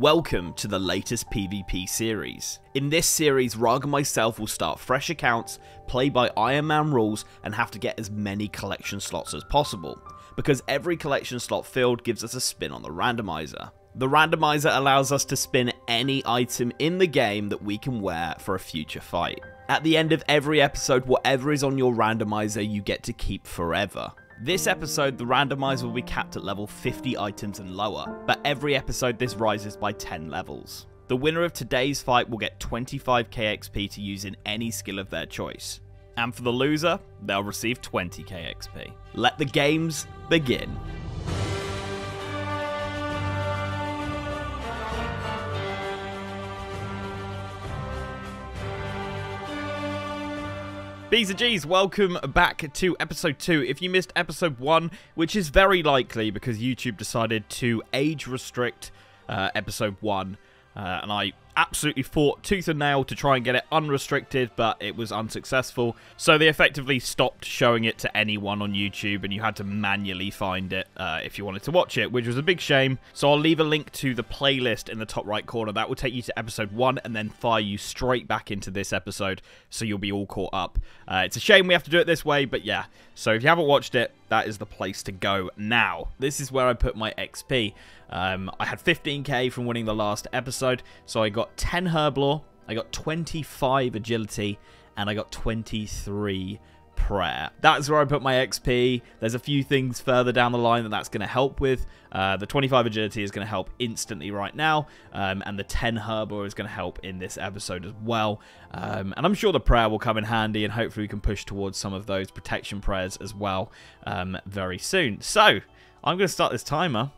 Welcome to the latest PvP series. In this series, Rargh and myself will start fresh accounts, play by Iron Man rules, and have to get as many collection slots as possible, because every collection slot filled gives us a spin on the randomizer. The randomizer allows us to spin any item in the game that we can wear for a future fight. At the end of every episode, whatever is on your randomizer you get to keep forever. This episode, the randomizer will be capped at level 50 items and lower, but every episode this rises by 10 levels. The winner of today's fight will get 25k XP to use in any skill of their choice. And for the loser, they'll receive 20k XP. Let the games begin. B's and G's, welcome back to episode 2. If you missed episode 1, which is very likely because YouTube decided to age restrict uh, episode 1, uh, and I absolutely fought tooth and nail to try and get it unrestricted, but it was unsuccessful. So they effectively stopped showing it to anyone on YouTube, and you had to manually find it uh, if you wanted to watch it, which was a big shame. So I'll leave a link to the playlist in the top right corner. That will take you to episode one, and then fire you straight back into this episode, so you'll be all caught up. Uh, it's a shame we have to do it this way, but yeah. So if you haven't watched it, that is the place to go now. This is where I put my XP. Um, I had 15k from winning the last episode, so I got 10 Herblore, I got 25 Agility, and I got 23 prayer. That's where I put my XP. There's a few things further down the line that that's going to help with. Uh, the 25 agility is going to help instantly right now, um, and the 10 Herblore is going to help in this episode as well. Um, and I'm sure the prayer will come in handy, and hopefully we can push towards some of those protection prayers as well um, very soon. So I'm going to start this timer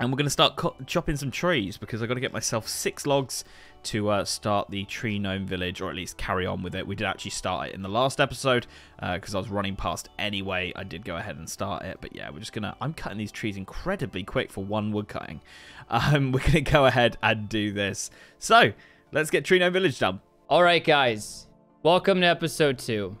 and we're going to start chopping some trees because I've got to get myself six logs to uh, start the tree gnome village, or at least carry on with it. We did actually start it in the last episode because uh, I was running past anyway. I did go ahead and start it, but yeah, we're just going to... I'm cutting these trees incredibly quick for one wood cutting. Um, we're going to go ahead and do this. So, let's get tree gnome village done. All right, guys. Welcome to episode two.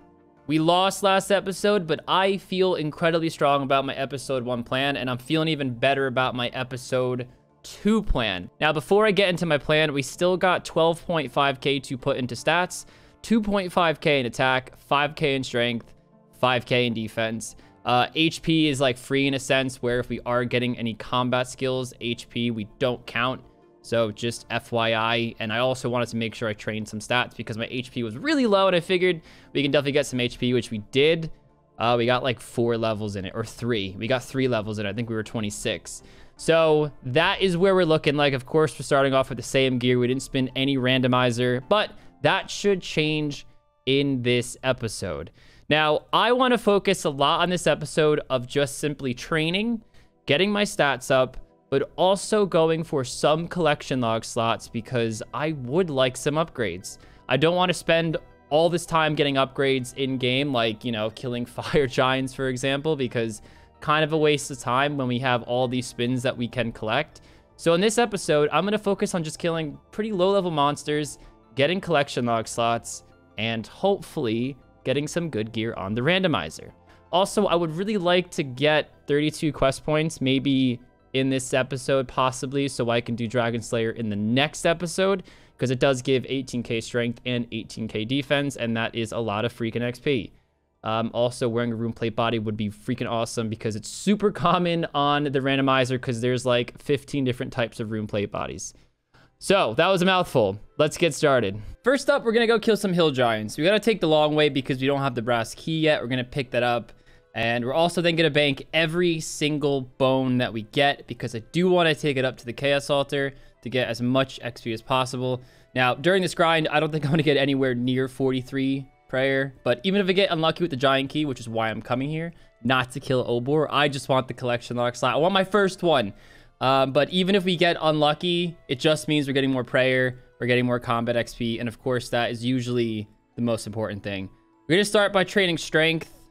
We lost last episode, but I feel incredibly strong about my episode one plan, and I'm feeling even better about my episode two plan. Now, before I get into my plan, we still got 12.5k to put into stats, 2.5k in attack, 5k in strength, 5k in defense. Uh, HP is like free in a sense, where if we are getting any combat skills, HP, we don't count. So just FYI, and I also wanted to make sure I trained some stats because my HP was really low, and I figured we can definitely get some HP, which we did. Uh, we got like four levels in it, or three. We got three levels in it. I think we were 26. So that is where we're looking like. Of course, we're starting off with the same gear. We didn't spin any randomizer, but that should change in this episode. Now, I want to focus a lot on this episode of just simply training, getting my stats up, but also going for some collection log slots because I would like some upgrades. I don't want to spend all this time getting upgrades in game, like, you know, killing fire giants, for example, because kind of a waste of time when we have all these spins that we can collect. So in this episode, I'm going to focus on just killing pretty low level monsters, getting collection log slots, and hopefully getting some good gear on the randomizer. Also, I would really like to get 32 quest points, maybe in this episode, possibly, so I can do Dragon Slayer in the next episode, because it does give 18k strength and 18k defense, and that is a lot of freaking XP. Um, also, wearing a rune plate body would be freaking awesome because it's super common on the randomizer because there's like 15 different types of rune plate bodies. So, that was a mouthful. Let's get started. First up, we're to go kill some hill giants. We got to take the long way because we don't have the brass key yet. We're to pick that up. And we're also then going to bank every single bone that we get because I do want to take it up to the Chaos Altar to get as much XP as possible. Now, during this grind, I don't think I'm going to get anywhere near 43 prayer, but even if I get unlucky with the Giant Key, which is why I'm coming here, not to kill Obor, I just want the collection log slot. I want my first one. Um, but even if we get unlucky, it just means we're getting more prayer, we're getting more combat XP, and of course, that is usually the most important thing. We're going to start by training strength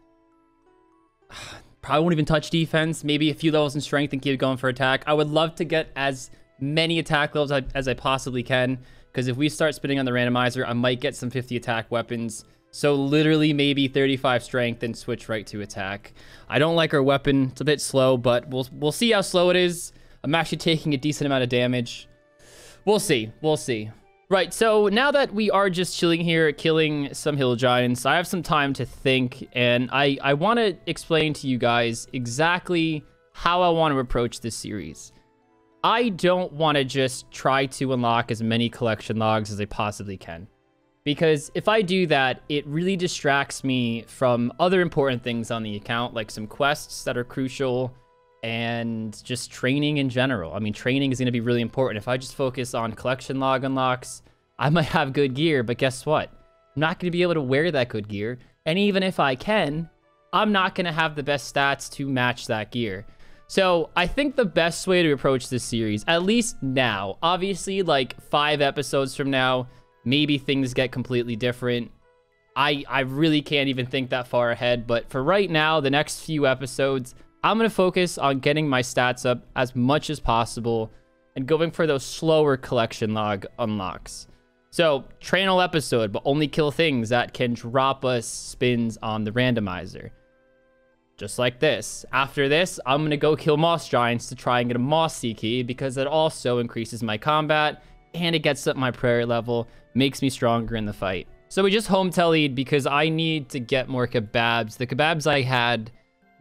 probably won't even touch defense. Maybe a few levels in strength and keep going for attack. I would love to get as many attack levels as I possibly can. Because if we start spinning on the randomizer, I might get some 50 attack weapons. So literally maybe 35 strength and switch right to attack. I don't like our weapon. It's a bit slow, but we'll, we'll see how slow it is. I'm actually taking a decent amount of damage. We'll see. We'll see. Right, so now that we are just chilling here, killing some hill giants, I have some time to think, and I, I want to explain to you guys exactly how I want to approach this series. I don't want to just try to unlock as many collection logs as I possibly can. Because if I do that, it really distracts me from other important things on the account, like some quests that are crucial and just training in general. I mean, training is going to be really important. If I just focus on collection log unlocks, I might have good gear, but guess what? I'm not going to be able to wear that good gear. And even if I can, I'm not going to have the best stats to match that gear. So I think the best way to approach this series, at least now, obviously like five episodes from now, maybe things get completely different. I, I really can't even think that far ahead, but for right now, the next few episodes, I'm going to focus on getting my stats up as much as possible and going for those slower collection log unlocks. So, train all episode, but only kill things that can drop us spins on the randomizer. Just like this. After this, I'm going to go kill Moss Giants to try and get a Mossy key because it also increases my combat and it gets up my prayer level, makes me stronger in the fight. So we just home tellied because I need to get more kebabs. The kebabs I had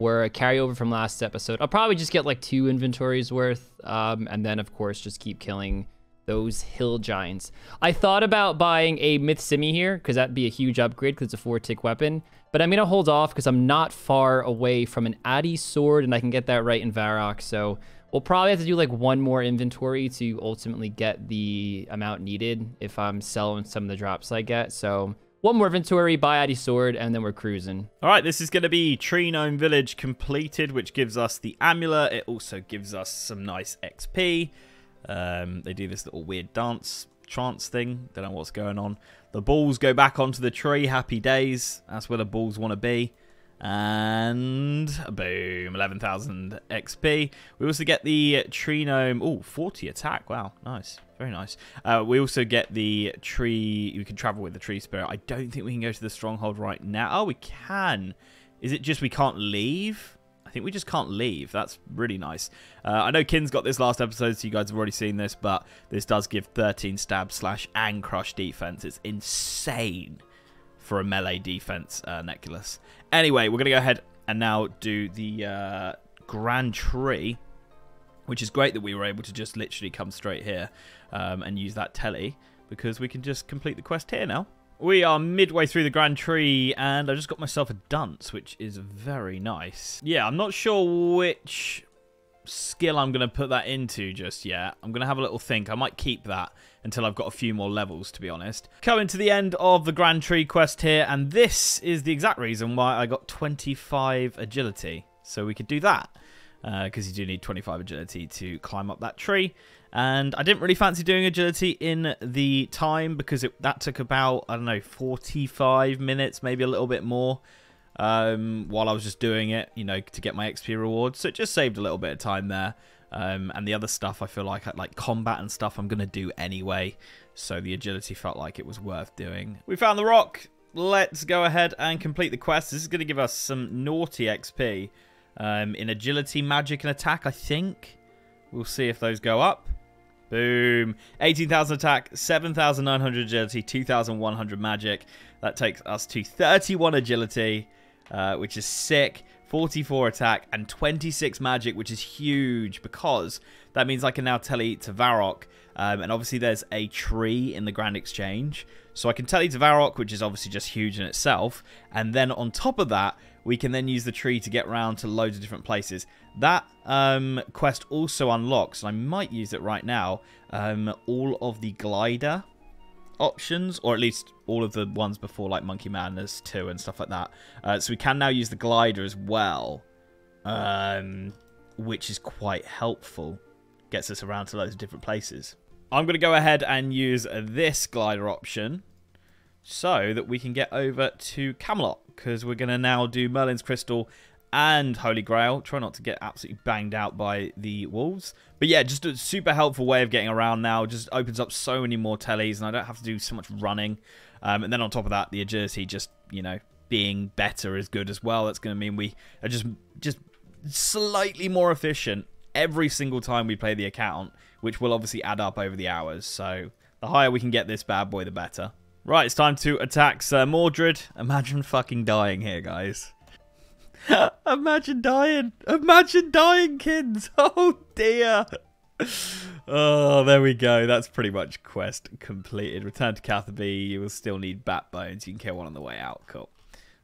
were a carryover from last episode. I'll probably just get like two inventories worth, um, and then of course just keep killing those hill giants. I thought about buying a Mith Scimmy here because that'd be a huge upgrade because it's a four tick weapon, but I'm gonna hold off because I'm not far away from an Addy sword and I can get that right in Varrock. So We'll probably have to do like one more inventory to ultimately get the amount needed if I'm selling some of the drops I get. So one more inventory, buy Addy Sword, and then we're cruising. All right, this is going to be Tree Gnome Village completed, which gives us the amulet. It also gives us some nice XP. Um, they do this little weird dance trance thing. Don't know what's going on. The balls go back onto the tree. Happy days. That's where the balls want to be. And boom, 11,000 XP. We also get the tree gnome. Oh, 40 attack. Wow, nice. Very nice. Uh, we also get the tree. You can travel with the tree spirit. I don't think we can go to the stronghold right now. Oh, we can. Is it just we can't leave? I think we just can't leave. That's really nice. Uh, I know Kin's got this last episode, so you guys have already seen this, but this does give 13 stab slash and crush defense. It's insane for a melee defense, uh, Neculus. Anyway, we're going to go ahead and now do the uh, Grand Tree, which is great that we were able to just literally come straight here um, and use that telly because we can just complete the quest here now. We are midway through the Grand Tree, and I just got myself a dunce, which is very nice. Yeah, I'm not sure which skill I'm going to put that into just yet. I'm going to have a little think. I might keep that until I've got a few more levels, to be honest. Coming to the end of the Grand Tree quest here, and this is the exact reason why I got 25 agility. So we could do that, because uh, you do need 25 agility to climb up that tree. And I didn't really fancy doing agility in the time, because it, that took about, I don't know, 45 minutes, maybe a little bit more um, while I was just doing it, you know, to get my XP rewards. So it just saved a little bit of time there. Um, and the other stuff I feel like like combat and stuff I'm going to do anyway. So the agility felt like it was worth doing. We found the rock. Let's go ahead and complete the quest. This is going to give us some naughty XP um, in agility, magic, and attack, I think. We'll see if those go up. Boom. 18,000 attack, 7,900 agility, 2,100 magic. That takes us to 31 agility uh, which is sick. 44 attack and 26 magic, which is huge because that means I can now telly to Varrock. Um, and obviously there's a tree in the Grand Exchange. So I can telly to Varrock, which is obviously just huge in itself. And then on top of that, we can then use the tree to get around to loads of different places. That um, quest also unlocks, and I might use it right now, um, all of the glider options, or at least all of the ones before, like Monkey Madness 2 and stuff like that. Uh, so we can now use the glider as well, um, which is quite helpful. Gets us around to loads of different places. I'm going to go ahead and use this glider option so that we can get over to Camelot because we're going to now do Merlin's Crystal and Holy Grail. Try not to get absolutely banged out by the wolves. But yeah, just a super helpful way of getting around now. Just opens up so many more tellies, and I don't have to do so much running. Um, and then on top of that, the agility just, you know, being better is good as well. That's going to mean we are just just slightly more efficient every single time we play the account. which will obviously add up over the hours. So the higher we can get this bad boy, the better. Right, it's time to attack Sir Mordred. Imagine fucking dying here, guys. Imagine dying. Imagine dying, kids. Oh, dear. Oh, there we go. That's pretty much quest completed. Return to Catherby. You will still need bat bones. You can kill one on the way out. Cool.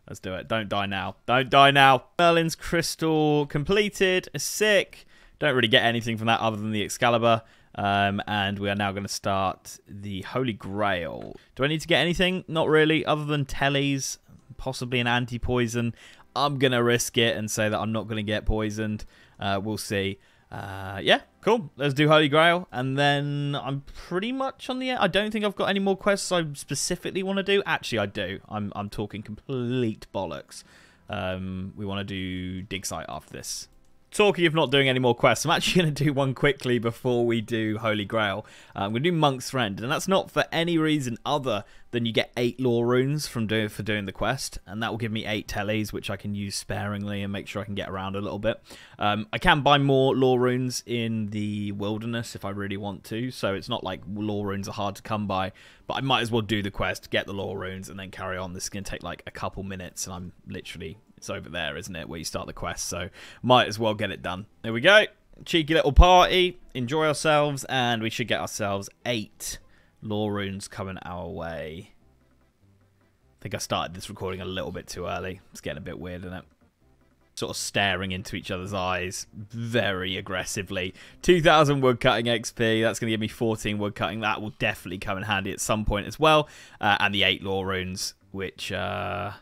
Let's do it. Don't die now. Don't die now. Merlin's crystal completed. Sick. Don't really get anything from that other than the Excalibur. Um, and we are now going to start the Holy Grail. Do I need to get anything? Not really, other than tellies, possibly an anti-poison. I'm going to risk it and say that I'm not going to get poisoned. Uh, we'll see. Uh, yeah, cool. Let's do Holy Grail. And then I'm pretty much on the. I don't think I've got any more quests I specifically want to do. Actually, I do. I'm, I'm talking complete bollocks. Um, we want to do Dig Site after this talking of not doing any more quests, I'm actually going to do one quickly before we do Holy Grail. Uh, I'm going to do Monk's Friend, and that's not for any reason other than you get eight lore runes from do for doing the quest, and that will give me eight tellies, which I can use sparingly and make sure I can get around a little bit. Um, I can buy more lore runes in the wilderness if I really want to, so it's not like lore runes are hard to come by, but I might as well do the quest, get the lore runes, and then carry on. This is going to take like a couple minutes, and I'm literally it's over there, isn't it, where you start the quest. So might as well get it done. There we go. Cheeky little party. Enjoy ourselves, and we should get ourselves eight lore runes coming our way. I think I started this recording a little bit too early. It's getting a bit weird, isn't it? Sort of staring into each other's eyes very aggressively. 2,000 woodcutting XP. That's going to give me 14 woodcutting. That will definitely come in handy at some point as well. Uh, and the 8 lore runes, which... Uh,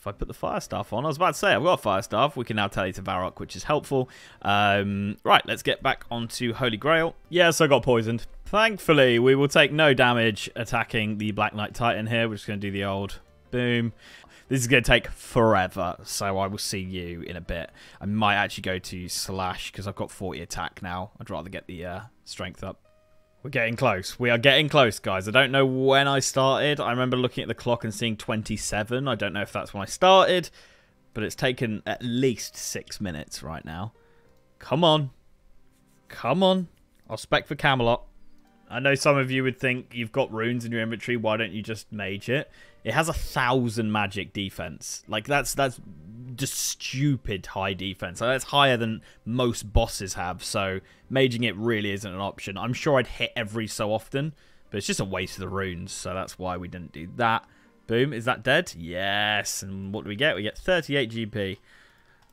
if I put the fire staff on, I was about to say, I've got a fire staff. We can now tell you to Varrock, which is helpful. Um, right, let's get back onto Holy Grail. Yes, I got poisoned. Thankfully, we will take no damage attacking the Black Knight Titan here. We're just going to do the old boom. This is going to take forever, so I will see you in a bit. I might actually go to Slash, because I've got 40 attack now. I'd rather get the uh, strength up. We're getting close. We are getting close, guys. I don't know when I started. I remember looking at the clock and seeing 27. I don't know if that's when I started, but it's taken at least six minutes right now. Come on. Come on. I'll spec for Camelot. I know some of you would think you've got runes in your inventory. Why don't you just mage it? It has a thousand magic defense. Like that's that's just stupid high defense. That's higher than most bosses have. So maging it really isn't an option. I'm sure I'd hit every so often, but it's just a waste of the runes. So that's why we didn't do that. Boom. Is that dead? Yes. And what do we get? We get 38 GP.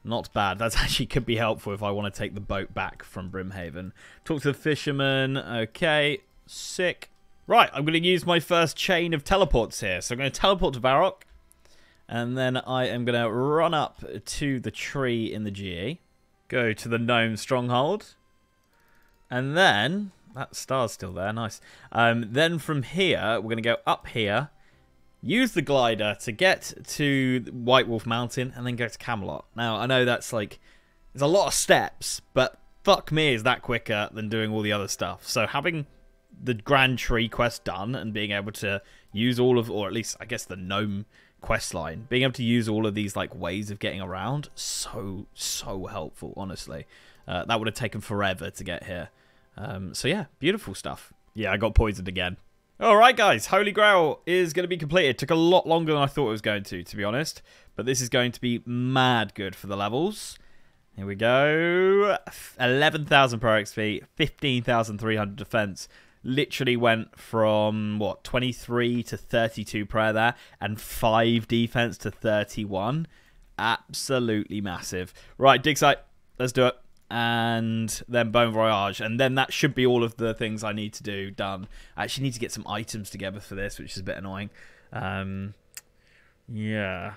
Not bad. That actually could be helpful if I want to take the boat back from Brimhaven. Talk to the fisherman. Okay. Sick. Right, I'm going to use my first chain of teleports here. So I'm going to teleport to Varrock. And then I am going to run up to the tree in the GE. Go to the gnome stronghold. And then... That star's still there. Nice. Um, then from here, we're going to go up here. Use the glider to get to White Wolf Mountain. And then go to Camelot. Now, I know that's like... There's a lot of steps. But fuck me, is that quicker than doing all the other stuff. So having the Grand Tree quest done and being able to use all of, or at least I guess the gnome quest line, being able to use all of these like ways of getting around, so so helpful. Honestly, uh, that would have taken forever to get here. Um, so yeah, beautiful stuff. Yeah, I got poisoned again. All right, guys, Holy Grail is going to be completed. Took a lot longer than I thought it was going to, to be honest. But this is going to be mad good for the levels. Here we go. 11,000 pro XP, 15,300 defense literally went from what 23 to 32 prayer there and 5 defense to 31 absolutely massive. Right dig site. Let's do it. And then Bone Voyage, and then that should be all of the things I need to do done. I actually need to get some items together for this, which is a bit annoying. Um, yeah,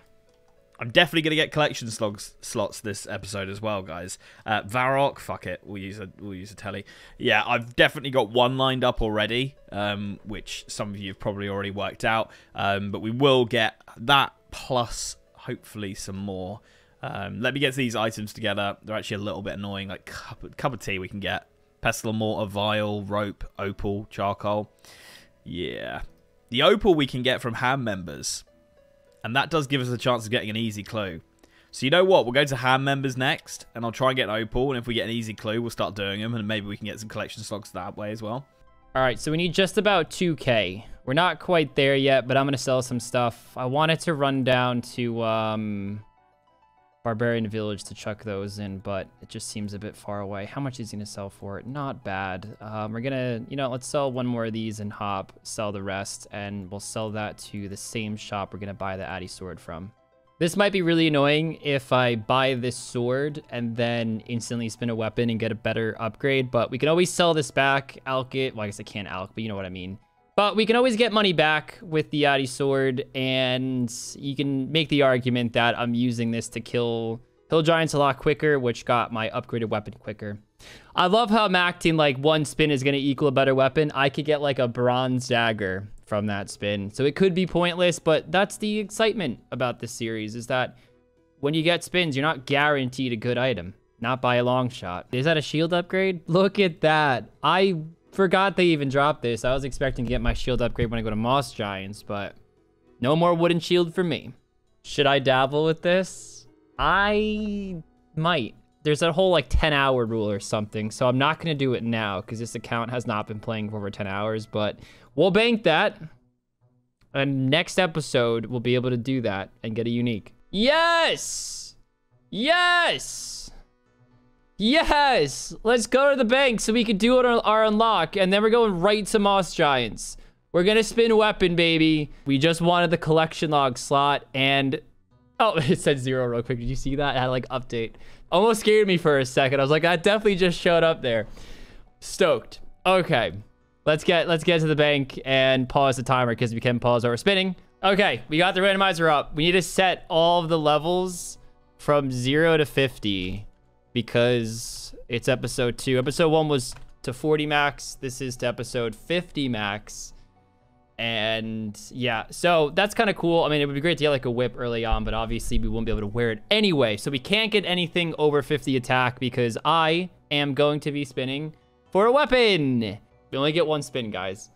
I'm definitely going to get collection slots slots this episode as well, guys. Uh, Varrock, fuck it, we'll use a we'll use a telly. Yeah, I've definitely got one lined up already, um, which some of you have probably already worked out. Um, but we will get that plus hopefully some more. Um, let me get these items together. They're actually a little bit annoying. Like cup, cup of tea we can get. Pestle and mortar, vial, rope, opal, charcoal. Yeah. The opal we can get from ham members and that does give us a chance of getting an easy clue. So you know what? We'll go to ham members next, and I'll try and get an opal. And if we get an easy clue, we'll start doing them, and maybe we can get some collection slots that way as well. All right, so we need just about 2k. We're not quite there yet, but I'm going to sell some stuff. I wanted to run down to um, Barbarian Village to chuck those in, but it just seems a bit far away. How much is he going to sell for it? Not bad. Um, we're going to, you know, let's sell one more of these and hop, sell the rest, and we'll sell that to the same shop we're going to buy the Addy sword from. This might be really annoying if I buy this sword and then instantly spin a weapon and get a better upgrade, but we can always sell this back, alch it. Well, I guess I can't alch, but you know what I mean. But we can always get money back with the Addy sword, and you can make the argument that I'm using this to kill hill giants a lot quicker, which got my upgraded weapon quicker. I love how I'm acting like one spin is going to equal a better weapon. I could get like a bronze dagger from that spin. So it could be pointless, but that's the excitement about this series is that when you get spins, you're not guaranteed a good item. Not by a long shot. Is that a shield upgrade? Look at that. I forgot they even dropped this. I was expecting to get my shield upgrade when I go to Moss Giants, but no more wooden shield for me. Should I dabble with this? I might. There's a whole like 10 hour rule or something, so I'm not going to do it now because this account has not been playing for over 10 hours, but We'll bank that. And next episode, we'll be able to do that and get a unique. Yes! Yes! Yes! Let's go to the bank so we can do our, our unlock. And then we're going right to Moss Giants. We're gonna spin weapon, baby. We just wanted the collection log slot and... Oh, it said zero real quick. Did you see that? It had like update. Almost scared me for a second. I was like, that definitely just showed up there. Stoked. Okay. Let's get let's get to the bank and pause the timer because we can pause our spinning. Okay, we got the randomizer up. We need to set all of the levels from 0 to 50 because it's episode 2. Episode 1 was to 40 max. This is to episode 50 max. And yeah, so that's kind of cool. I mean, it would be great to get like a whip early on, but obviously we won't be able to wear it anyway. So we can't get anything over 50 attack because I am going to be spinning for a weapon. We only get one spin, guys.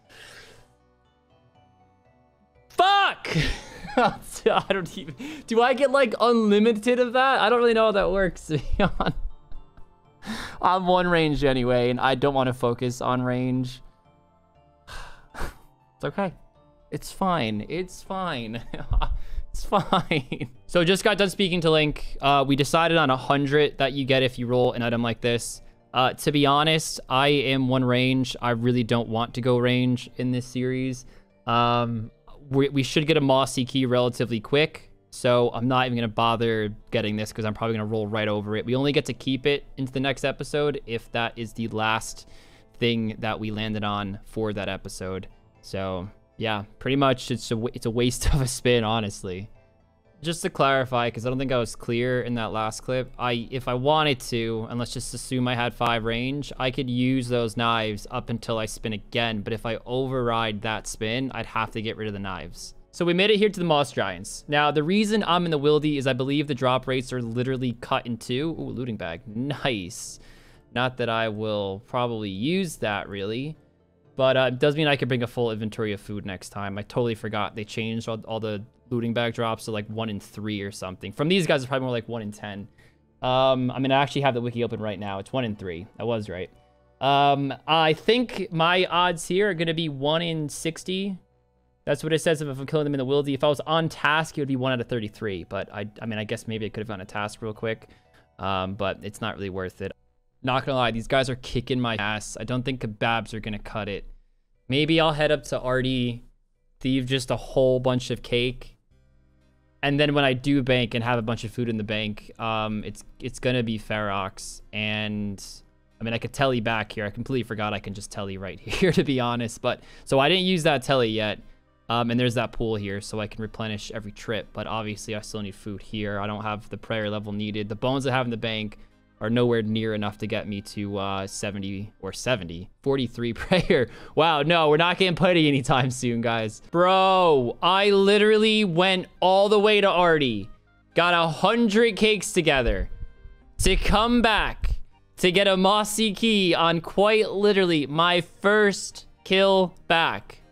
Fuck! I don't even... Do I get, like, unlimited of that? I don't really know how that works, I'm one range anyway, and I don't want to focus on range. it's okay. It's fine. It's fine. it's fine. So just got done speaking to Link. Uh, we decided on a 100 that you get if you roll an item like this. Uh, to be honest, I am one range. I really don't want to go range in this series. Um, we, we should get a Mossy Key relatively quick. So I'm not even going to bother getting this because I'm probably going to roll right over it. We only get to keep it into the next episode if that is the last thing that we landed on for that episode. So yeah, pretty much it's a, it's a waste of a spin, honestly just to clarify, because I don't think I was clear in that last clip, I if I wanted to, and let's just assume I had five range, I could use those knives up until I spin again. But if I override that spin, I'd have to get rid of the knives. So we made it here to the Moss Giants. Now, the reason I'm in the Wildy is I believe the drop rates are literally cut in two. Ooh, looting bag. Nice. Not that I will probably use that, really. But uh, it does mean I could bring a full inventory of food next time. I totally forgot they changed all, all the looting bag drops to like one in three or something. From these guys, it's probably more like one in 10. Um, I mean, I actually have the wiki open right now. It's one in three. I was right. Um, I think my odds here are going to be one in 60. That's what it says if I'm killing them in the wildy. If I was on task, it would be one out of 33. But I, I mean, I guess maybe I could have done a task real quick. Um, but it's not really worth it. Not gonna lie, these guys are kicking my ass. I don't think kebabs are gonna cut it. Maybe I'll head up to Ardy, thieve just a whole bunch of cake, and then when I do bank and have a bunch of food in the bank, um, it's it's gonna be Ferox. And I mean, I could telly back here. I completely forgot I can just telly right here, to be honest. But so I didn't use that telly yet. Um, and there's that pool here, so I can replenish every trip. But obviously, I still need food here. I don't have the prayer level needed. The bones I have in the bank are nowhere near enough to get me to uh, 70 or 70. 43 prayer. Wow, no, we're not getting putty anytime soon, guys. Bro, I literally went all the way to Ardy, got a hundred cakes together to come back to get a mossy key on quite literally my first kill back.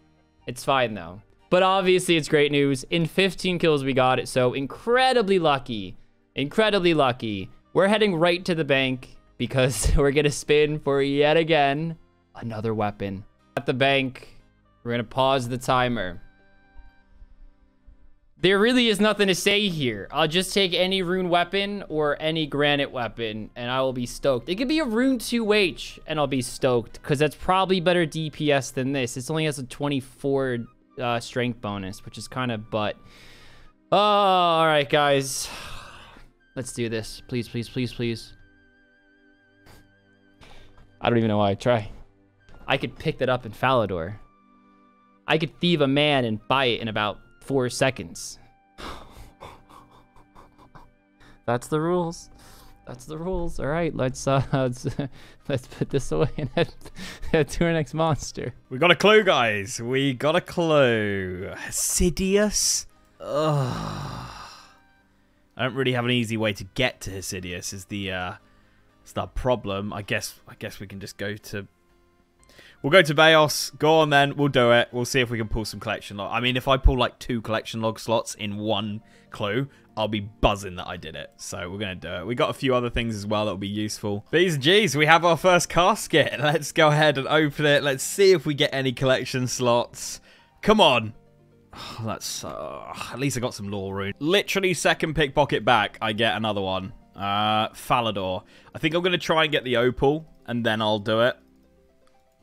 It's fine though. But obviously it's great news. In 15 kills we got it, so incredibly lucky incredibly lucky. We're heading right to the bank because we're going to spin for yet again another weapon. At the bank, we're going to pause the timer. There really is nothing to say here. I'll just take any rune weapon or any granite weapon, and I will be stoked. It could be a rune 2H, and I'll be stoked, because that's probably better DPS than this. This only has a 24 uh, strength bonus, which is kind of butt. Oh, all right, guys. Let's do this. Please, please, please, please. I don't even know why I try. I could pick that up in Falador. I could thieve a man and buy it in about four seconds. That's the rules. That's the rules. All right, let's uh, let's let's put this away and head, head to our next monster. We got a clue, guys. We got a clue. Hosidius. Ugh. I don't really have an easy way to get to Hosidius. Is the uh, is the problem? I guess I guess we can just go to We'll go to Veos. Go on then. We'll do it. We'll see if we can pull some collection log. I mean, if I pull like two collection log slots in one clue, I'll be buzzing that I did it. So we're going to do it. We got a few other things as well that will be useful. And G's, we have our first casket. Let's go ahead and open it. Let's see if we get any collection slots. Come on. Oh, that's uh, at least I got some lore rune. Literally second pickpocket back, I get another one. Uh, Falador. I think I'm going to try and get the opal, and then I'll do it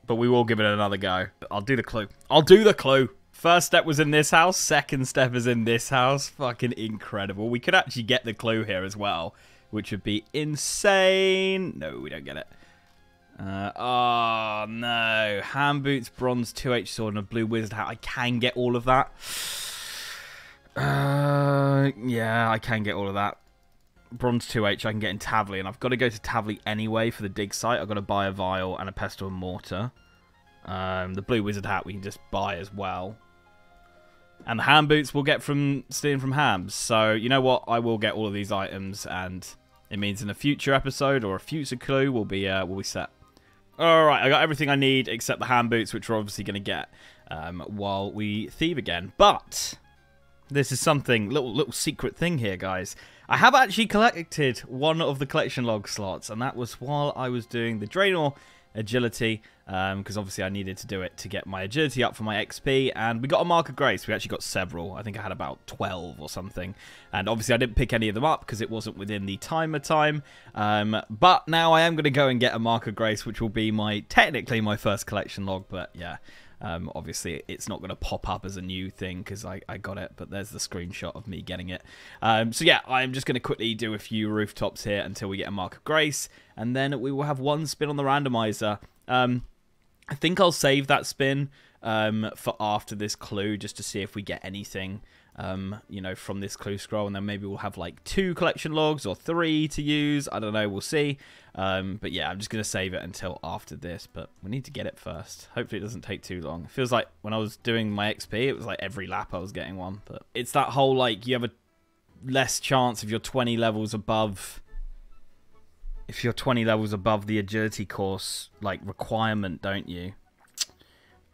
but we will give it another go. I'll do the clue. I'll do the clue. First step was in this house. Second step is in this house. Fucking incredible. We could actually get the clue here as well, which would be insane. No, we don't get it. Uh, oh, no. Ham boots, bronze, 2H sword, and a blue wizard hat. I can get all of that. Uh, yeah, I can get all of that bronze 2H I can get in Tavley, and I've got to go to Tavley anyway for the dig site. I've got to buy a vial and a pestle and mortar. Um, the blue wizard hat we can just buy as well. And the ham boots we'll get from stealing from hams. So, you know what? I will get all of these items, and it means in a future episode or a future clue we'll be, uh, we'll be set. Alright, I got everything I need except the ham boots, which we're obviously going to get um, while we thieve again. But, this is something, little little secret thing here, guys. I have actually collected one of the collection log slots, and that was while I was doing the Draynor agility, because um, obviously I needed to do it to get my agility up for my XP, and we got a Mark of Grace. We actually got several. I think I had about 12 or something, and obviously I didn't pick any of them up because it wasn't within the timer time, um, but now I am going to go and get a Mark of Grace, which will be my, technically my first collection log, but yeah, um, obviously, it's not going to pop up as a new thing because I, I got it, but there's the screenshot of me getting it. Um, so yeah, I'm just going to quickly do a few rooftops here until we get a Mark of Grace, and then we will have one spin on the randomizer. Um, I think I'll save that spin um, for after this clue just to see if we get anything um, you know, from this clue scroll, and then maybe we'll have like two collection logs or three to use. I don't know, we'll see. Um, but yeah, I'm just going to save it until after this, but we need to get it first. Hopefully it doesn't take too long. It feels like when I was doing my XP, it was like every lap I was getting one, but it's that whole like you have a less chance if you're 20 levels above if you're 20 levels above the agility course like requirement, don't you?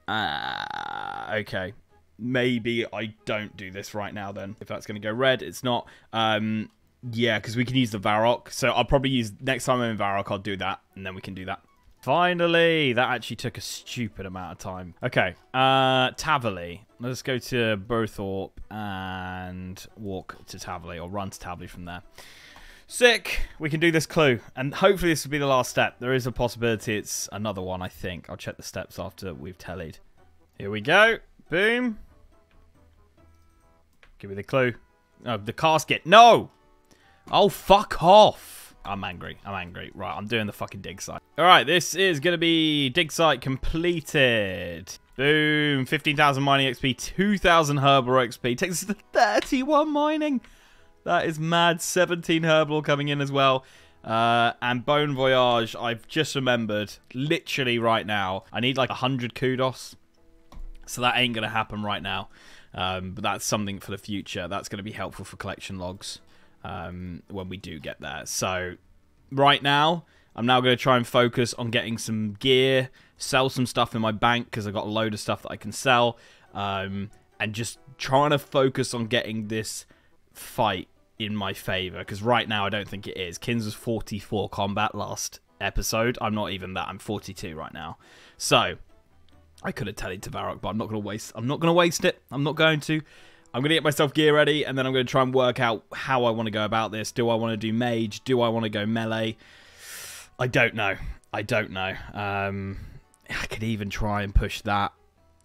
Uh, okay maybe I don't do this right now then. If that's going to go red, it's not. Um, yeah, because we can use the Varrock. So I'll probably use, next time I'm in Varrock, I'll do that, and then we can do that. Finally! That actually took a stupid amount of time. Okay, uh, Tavley. Let's go to Burthorpe and walk to Tavley, or run to Tavley from there. Sick! We can do this clue, and hopefully this will be the last step. There is a possibility it's another one, I think. I'll check the steps after we've tallied. Here we go. Boom. Give me the clue. Oh, the casket. No! Oh, fuck off. I'm angry. I'm angry. Right, I'm doing the fucking dig site. All right, this is going to be dig site completed. Boom. 15,000 mining XP, 2,000 herbal XP. Takes us to 31 mining. That is mad. 17 herbal coming in as well. Uh, and Bone Voyage, I've just remembered, literally right now, I need like 100 kudos. So that ain't going to happen right now. Um, but that's something for the future. That's going to be helpful for collection logs um, when we do get there. So right now, I'm now going to try and focus on getting some gear, sell some stuff in my bank because I've got a load of stuff that I can sell, um, and just trying to focus on getting this fight in my favor because right now I don't think it is. Kins was 44 combat last episode. I'm not even that. I'm 42 right now. So I could have tallied to Varrock, but I'm not going to waste. I'm not going to waste it. I'm not going to. I'm going to get myself gear ready, and then I'm going to try and work out how I want to go about this. Do I want to do mage? Do I want to go melee? I don't know. I don't know. Um, I could even try and push that.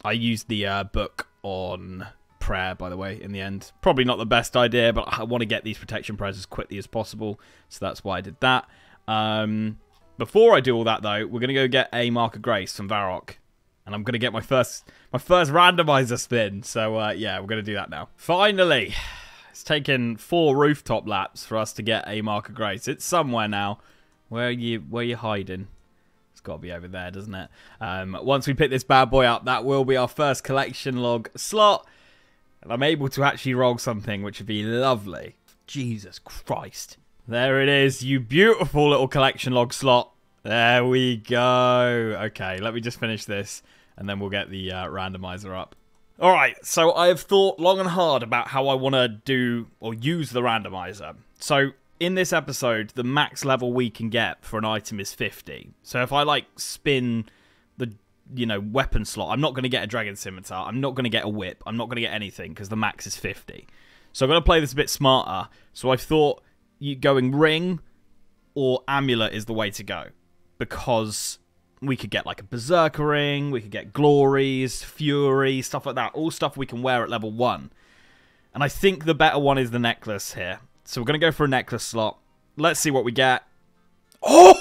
I used the uh, book on prayer, by the way, in the end. Probably not the best idea, but I want to get these protection prayers as quickly as possible, so that's why I did that. Um, before I do all that, though, we're going to go get a Mark of Grace from Varrock. And I'm going to get my first my first randomizer spin. So, uh, yeah, we're going to do that now. Finally, it's taken four rooftop laps for us to get a Mark of Grace. It's somewhere now. Where are you, where are you hiding? It's got to be over there, doesn't it? Um, once we pick this bad boy up, that will be our first collection log slot. And I'm able to actually roll something, which would be lovely. Jesus Christ. There it is, you beautiful little collection log slot. There we go. Okay, let me just finish this, and then we'll get the uh, randomizer up. All right, so I have thought long and hard about how I want to do or use the randomizer. So in this episode, the max level we can get for an item is 50. So if I like spin you know weapon slot, I'm not going to get a dragon scimitar. I'm not going to get a whip. I'm not going to get anything because the max is 50. So I'm going to play this a bit smarter. So I thought you going ring or amulet is the way to go because we could get like a berserker ring, we could get glories, fury, stuff like that. All stuff we can wear at level one. And I think the better one is the necklace here. So we're going to go for a necklace slot. Let's see what we get. Oh!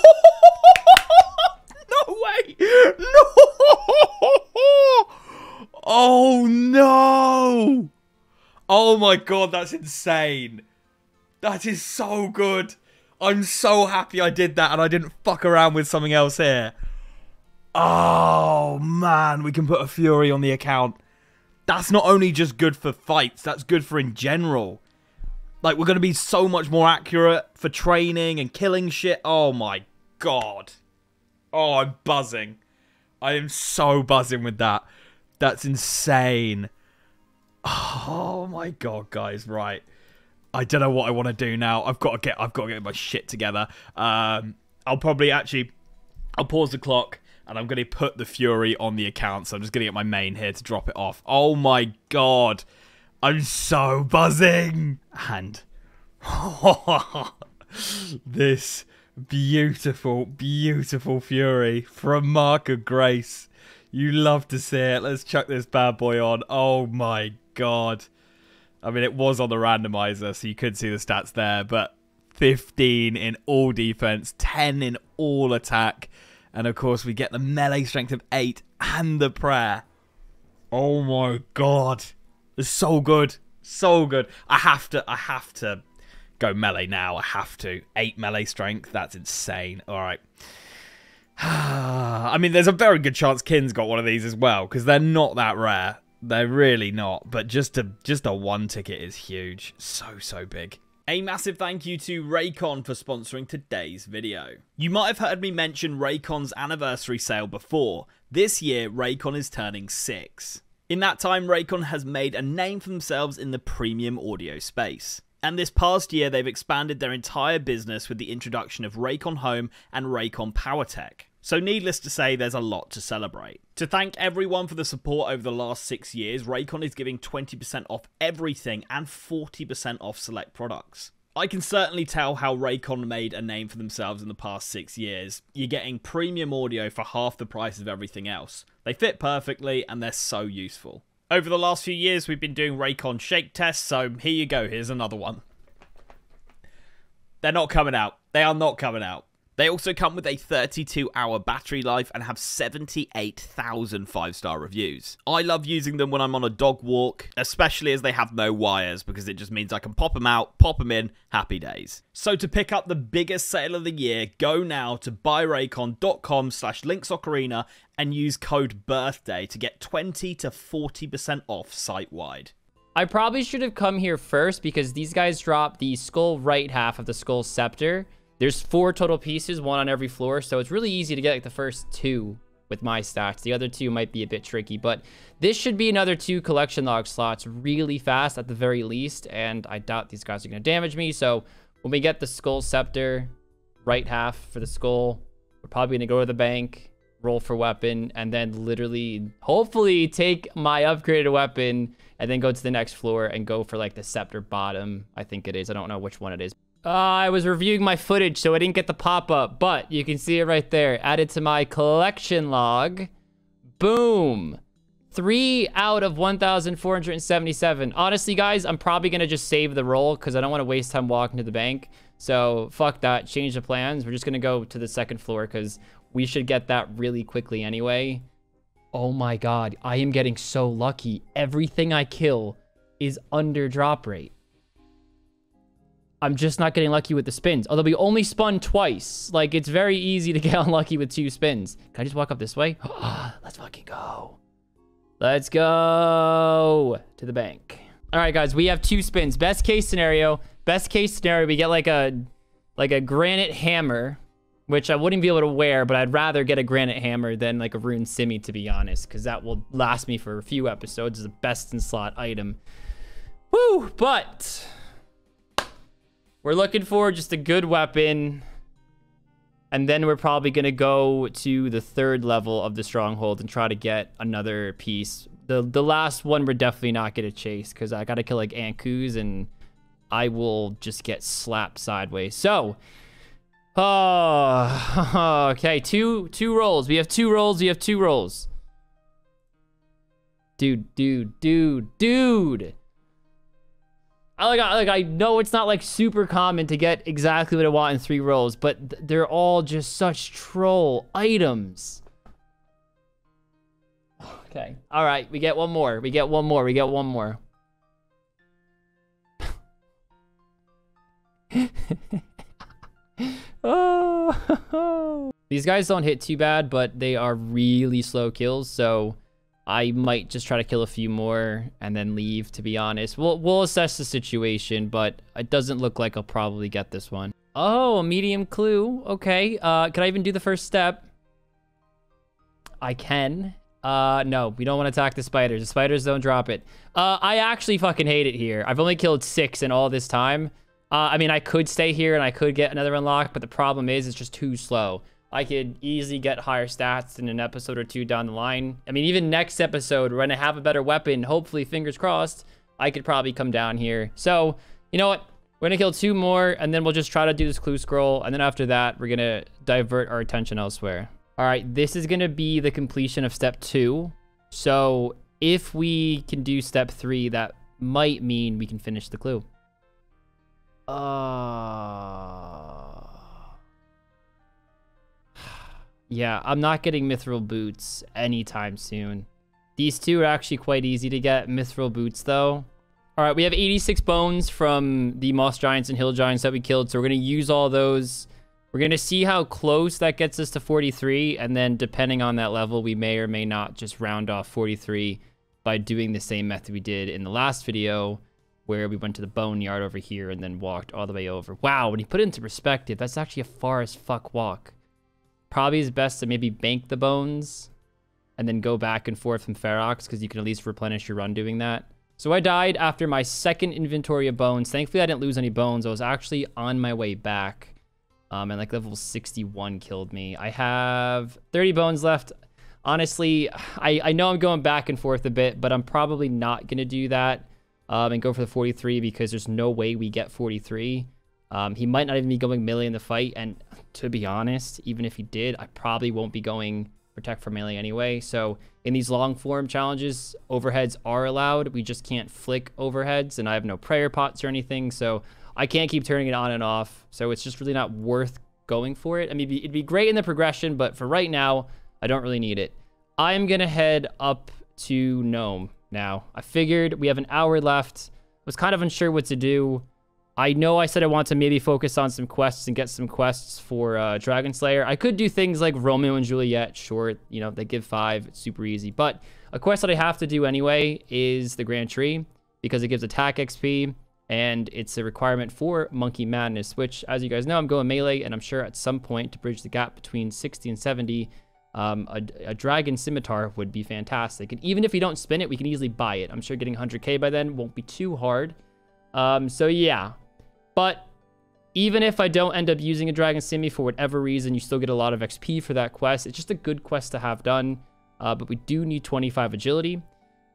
no way! No! Oh no! Oh my god, that's insane. That is so good. I'm so happy I did that and I didn't fuck around with something else here. Oh man, we can put a Fury on the account. That's not only just good for fights, that's good for in general. Like, we're going to be so much more accurate for training and killing shit. Oh my god. Oh, I'm buzzing. I am so buzzing with that. That's insane. Oh my god, guys, right. I don't know what I want to do now. I've got to get I've got to get my shit together. Um I'll probably actually I'll pause the clock and I'm going to put the Fury on the account. So I'm just going to get my main here to drop it off. Oh my god. I'm so buzzing. And this beautiful, beautiful Fury from Mark of Grace. You love to see it. Let's chuck this bad boy on. Oh my god. I mean, it was on the randomizer, so you could see the stats there, but 15 in all defense, 10 in all attack, and of course, we get the melee strength of 8 and the prayer. Oh my god. It's so good. So good. I have to, I have to go melee now. I have to. 8 melee strength. That's insane. All right. I mean, there's a very good chance Kin's got one of these as well, because they're not that rare. They're really not. But just a, just a one ticket is huge. So, so big. A massive thank you to Raycon for sponsoring today's video. You might have heard me mention Raycon's anniversary sale before. This year, Raycon is turning 6. In that time, Raycon has made a name for themselves in the premium audio space. And this past year, they've expanded their entire business with the introduction of Raycon Home and Raycon PowerTech. So, needless to say, there's a lot to celebrate. To thank everyone for the support over the last six years, Raycon is giving 20% off everything and 40% off select products. I can certainly tell how Raycon made a name for themselves in the past six years. You're getting premium audio for half the price of everything else. They fit perfectly and they're so useful. Over the last few years, we've been doing Raycon shake tests, so here you go, here's another one. They're not coming out. They are not coming out. They also come with a 32 hour battery life and have 78,000 five star reviews. I love using them when I'm on a dog walk, especially as they have no wires because it just means I can pop them out, pop them in, happy days. So to pick up the biggest sale of the year, go now to buyraycon.com slash linksocarina and use code BIRTHDAY to get 20 to 40% off site wide. I probably should have come here first because these guys drop the skull right half of the skull scepter there's four total pieces, one on every floor, so it's really easy to get like the first two with my stats. The other two might be a bit tricky, but this should be another two collection log slots really fast at the very least, and I doubt these guys are going to damage me. So when we get the Skull Scepter, right half for the Skull, we're probably going to go to the bank, roll for weapon, and then literally, hopefully, take my upgraded weapon and then go to the next floor and go for like the Scepter bottom, I think it is. I don't know which one it is. Uh, I was reviewing my footage, so I didn't get the pop-up, but you can see it right there. Added to my collection log. Boom. Three out of 1,477. Honestly, guys, I'm probably going to just save the roll because I don't want to waste time walking to the bank. So, fuck that. Change the plans. We're just going to go to the second floor because we should get that really quickly anyway. Oh my god. I am getting so lucky. Everything I kill is under drop rate. I'm just not getting lucky with the spins. Although we only spun twice. Like, it's very easy to get unlucky with two spins. Can I just walk up this way? Let's fucking go. Let's go to the bank. All right, guys, we have two spins. Best case scenario. Best case scenario, we get like a like a granite hammer, which I wouldn't be able to wear, but I'd rather get a granite hammer than like a rune scimmy, to be honest, because that will last me for a few episodes as a best in slot item. Woo! But we're looking for just a good weapon. And then we're probably going to go to the third level of the stronghold and try to get another piece. The the last one we're definitely not going to chase because I got to kill like Ankous and I will just get slapped sideways. So, oh, okay, two two rolls. We have two rolls. We have two rolls. Dude, dude, dude, dude. I like, I like I know it's not like super common to get exactly what I want in three rolls, but th they're all just such troll items. Okay. All right, we get one more. We get one more. We get one more. oh. These guys don't hit too bad, but they are really slow kills, so I might just try to kill a few more and then leave, to be honest. We'll, we'll assess the situation, but it doesn't look like I'll probably get this one. Oh, a medium clue. Okay. Uh, can I even do the first step? I can. Uh, no, we don't want to attack the spiders. The spiders don't drop it. Uh, I actually fucking hate it here. I've only killed six in all this time. Uh, I mean, I could stay here and I could get another unlock, but the problem is it's just too slow. I could easily get higher stats in an episode or two down the line. I mean, even next episode, when I have a better weapon, hopefully, fingers crossed, I could probably come down here. So, you know what? We're going to kill two more, and then we'll just try to do this clue scroll. And then after that, we're going to divert our attention elsewhere. All right, this is going to be the completion of step two. So if we can do step three, that might mean we can finish the clue. Uh... Yeah, I'm not getting mithril boots anytime soon. These two are actually quite easy to get. Mithril boots, though. All right, we have 86 bones from the moss giants and hill giants that we killed, so we're going to use all those. We're going to see how close that gets us to 43, and then depending on that level, we may or may not just round off 43 by doing the same method we did in the last video, where we went to the boneyard over here and then walked all the way over. Wow, when you put it into perspective, that's actually a far as fuck walk. Probably is best to maybe bank the bones and then go back and forth from Ferox because you can at least replenish your run doing that. So I died after my second inventory of bones. Thankfully, I didn't lose any bones. I was actually on my way back. Um, and like level 61 killed me. I have 30 bones left. Honestly, I, I know I'm going back and forth a bit, but I'm probably not going to do that um, and go for the 43 because there's no way we get 43. Um, he might not even be going melee in the fight, and to be honest, even if he did, I probably won't be going protect for melee anyway. So in these long form challenges, overheads are allowed. We just can't flick overheads, and I have no prayer pots or anything, so I can't keep turning it on and off. So it's just really not worth going for it. I mean, it'd be great in the progression, but for right now, I don't really need it. I'm gonna head up to Gnome now. I figured we have an hour left. Was kind of unsure what to do. I know I said I want to maybe focus on some quests and get some quests for uh, Dragon Slayer. I could do things like Romeo and Juliet, short, you know, they give five, it's super easy. But a quest that I have to do anyway is the Grand Tree because it gives attack XP and it's a requirement for Monkey Madness, which, as you guys know, I'm going melee, and I'm sure at some point to bridge the gap between 60 and 70, um, a, a, dragon scimitar would be fantastic. And even if we don't spin it, we can easily buy it. I'm sure getting 100k by then won't be too hard. Um, so yeah, but even if I don't end up using a dragon scimmy for whatever reason, you still get a lot of XP for that quest. It's just a good quest to have done. Uh, but we do need 25 agility.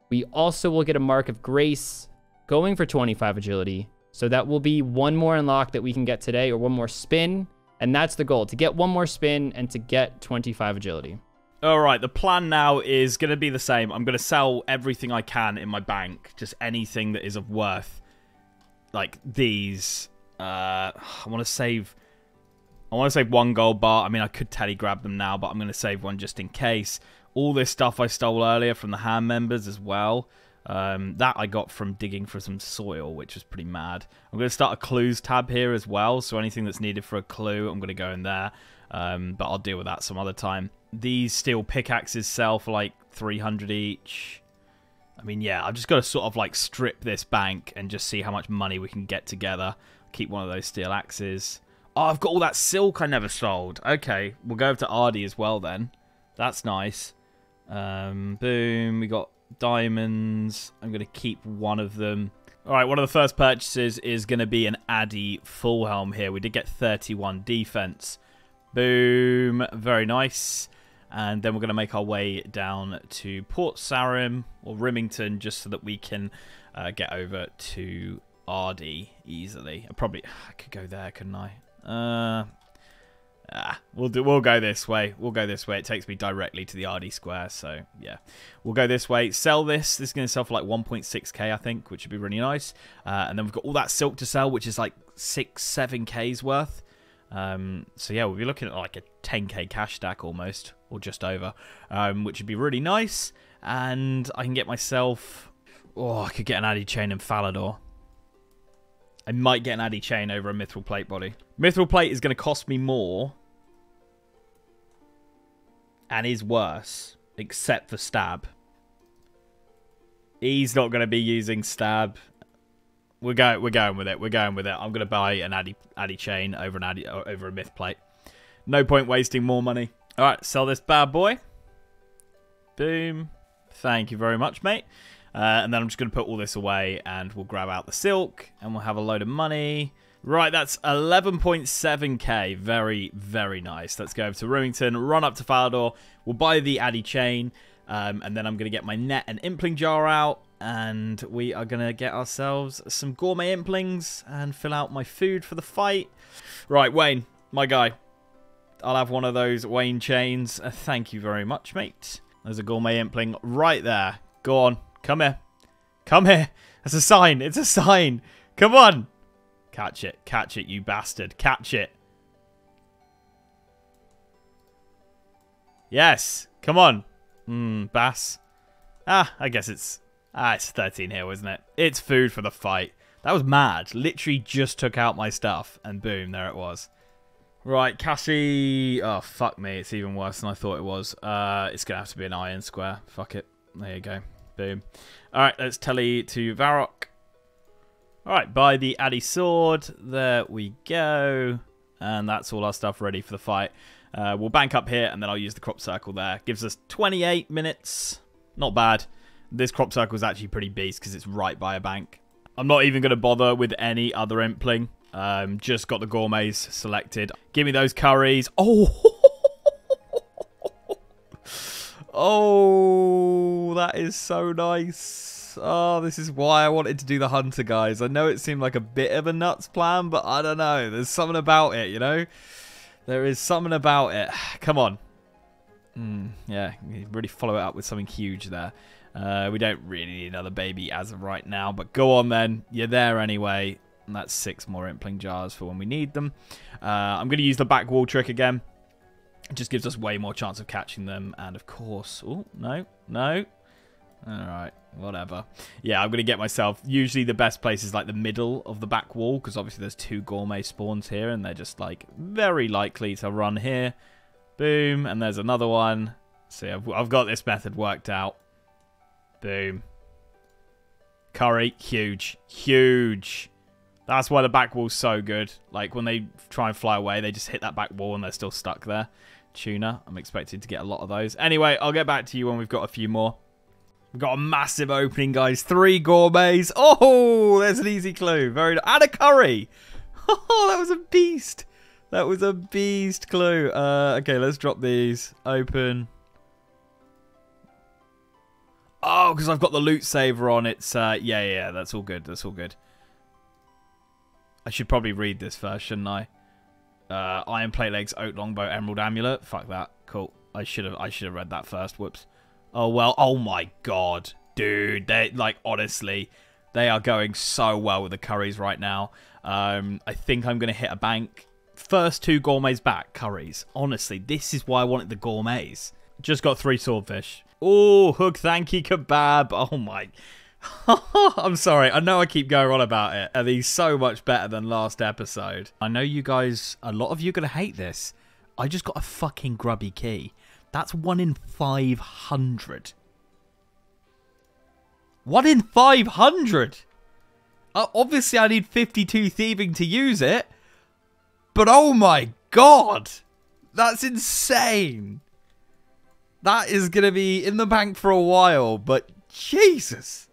We also will get a mark of grace going for 25 agility. So that will be one more unlock that we can get today or one more spin. And that's the goal, to get one more spin and to get 25 agility. All right, the plan now is going to be the same. I'm going to sell everything I can in my bank, just anything that is of worth. Like these. Uh, I want to save... I want to save one gold bar. I mean, I could tele grab them now, but I'm going to save one just in case. All this stuff I stole earlier from the ham members as well. Um, that I got from digging for some soil, which was pretty mad. I'm going to start a clues tab here as well, so anything that's needed for a clue, I'm going to go in there. Um, but I'll deal with that some other time. These steel pickaxes sell for like 300 each. I mean, yeah, I've just got to sort of like strip this bank and just see how much money we can get together. Keep one of those steel axes. Oh, I've got all that silk I never sold. Okay, we'll go over to Ardy as well then. That's nice. Um, boom, we got diamonds. I'm going to keep one of them. All right, one of the first purchases is going to be an Addy full helm here. We did get 31 defense. Boom. Very nice. And then we're going to make our way down to Port Sarim or Rimmington just so that we can uh, get over to Ardy easily. I probably I could go there, couldn't I? Uh, Ah, we'll do. We'll go this way. We'll go this way. It takes me directly to the Ardy square. So yeah, we'll go this way. Sell this. This is going to sell for like 1.6k, I think, which would be really nice. Uh, and then we've got all that silk to sell, which is like six, seven k's worth. Um, so yeah, we'll be looking at like a 10k cash stack almost, or just over, um, which would be really nice. And I can get myself. Oh, I could get an Addy chain in Falador. I might get an Addy chain over a Mithril plate body. Mithril plate is going to cost me more. And is worse. Except for stab. He's not going to be using stab. We're going. We're going with it. We're going with it. I'm going to buy an Addy Addy chain over an Addy over a mith plate. No point wasting more money. All right, sell this bad boy. Boom. Thank you very much, mate. Uh, and then I'm just going to put all this away and we'll grab out the silk and we'll have a load of money. Right, that's 11.7k. Very, very nice. Let's go over to Rimmington, run up to Falador. We'll buy the Addy chain. Um, and then I'm going to get my net and impling jar out. And we are going to get ourselves some gourmet implings and fill out my food for the fight. Right, Wayne, my guy. I'll have one of those Wayne chains. Uh, thank you very much, mate. There's a gourmet impling right there. Go on. Come here. Come here. It's a sign. It's a sign. Come on. Catch it. Catch it, you bastard. Catch it. Yes. Come on. Hmm, bass. Ah, I guess it's... Ah, it's 13 here, isn't it? It's food for the fight. That was mad. Literally just took out my stuff, and boom, there it was. Right, Cassie... Oh, fuck me. It's even worse than I thought it was. Uh, It's going to have to be an iron square. Fuck it. There you go. Boom. Alright, let's tele to Varrock. Alright, buy the Addy sword. There we go. And that's all our stuff ready for the fight. Uh, we'll bank up here, and then I'll use the crop circle there. Gives us 28 minutes. Not bad. This crop circle is actually pretty beast because it's right by a bank. I'm not even going to bother with any other impling. Um, just got the gourmets selected. Give me those curries. Oh! Oh, that is so nice. Oh, this is why I wanted to do the hunter, guys. I know it seemed like a bit of a nuts plan, but I don't know. There's something about it, you know? There is something about it. Come on. Mm, yeah, really follow it up with something huge there. Uh, we don't really need another baby as of right now, but go on then. You're there anyway. And that's six more impling jars for when we need them. Uh, I'm going to use the back wall trick again. It just gives us way more chance of catching them. And of course... Oh, no. No. Alright, whatever. Yeah, I'm going to get myself... Usually the best place is like the middle of the back wall. Because obviously there's two gourmet spawns here. And they're just like very likely to run here. Boom. And there's another one. See, I've, I've got this method worked out. Boom. Curry. Huge. Huge. That's why the back wall's so good. Like, when they try and fly away, they just hit that back wall and they're still stuck there. tuna. I'm expecting to get a lot of those. Anyway, I'll get back to you when we've got a few more. We've got a massive opening, guys. Three gourmets. Oh, there's an easy clue. Very And a curry. Oh, that was a beast. That was a beast clue. Uh, okay, let's drop these. Open. Oh, because I've got the loot saver on. It's, uh, yeah, yeah, that's all good. That's all good. I should probably read this first, shouldn't I? Uh, Iron Plate Legs, Oak Longbow, Emerald Amulet. Fuck that. Cool. I should have I should have read that first. Whoops. Oh well. Oh my god, dude. They like honestly, they are going so well with the curries right now. Um, I think I'm gonna hit a bank. First two gourmets back curries. Honestly, this is why I wanted the gourmets. Just got three swordfish. Oh, hook, thank you, kebab. Oh my. I'm sorry. I know I keep going on about it. Are these so much better than last episode? I know you guys, a lot of you are going to hate this. I just got a fucking grubby key. That's one in 500. One in 500? Uh, obviously, I need 52 thieving to use it. But oh my god. That's insane. That is going to be in the bank for a while, but Jesus.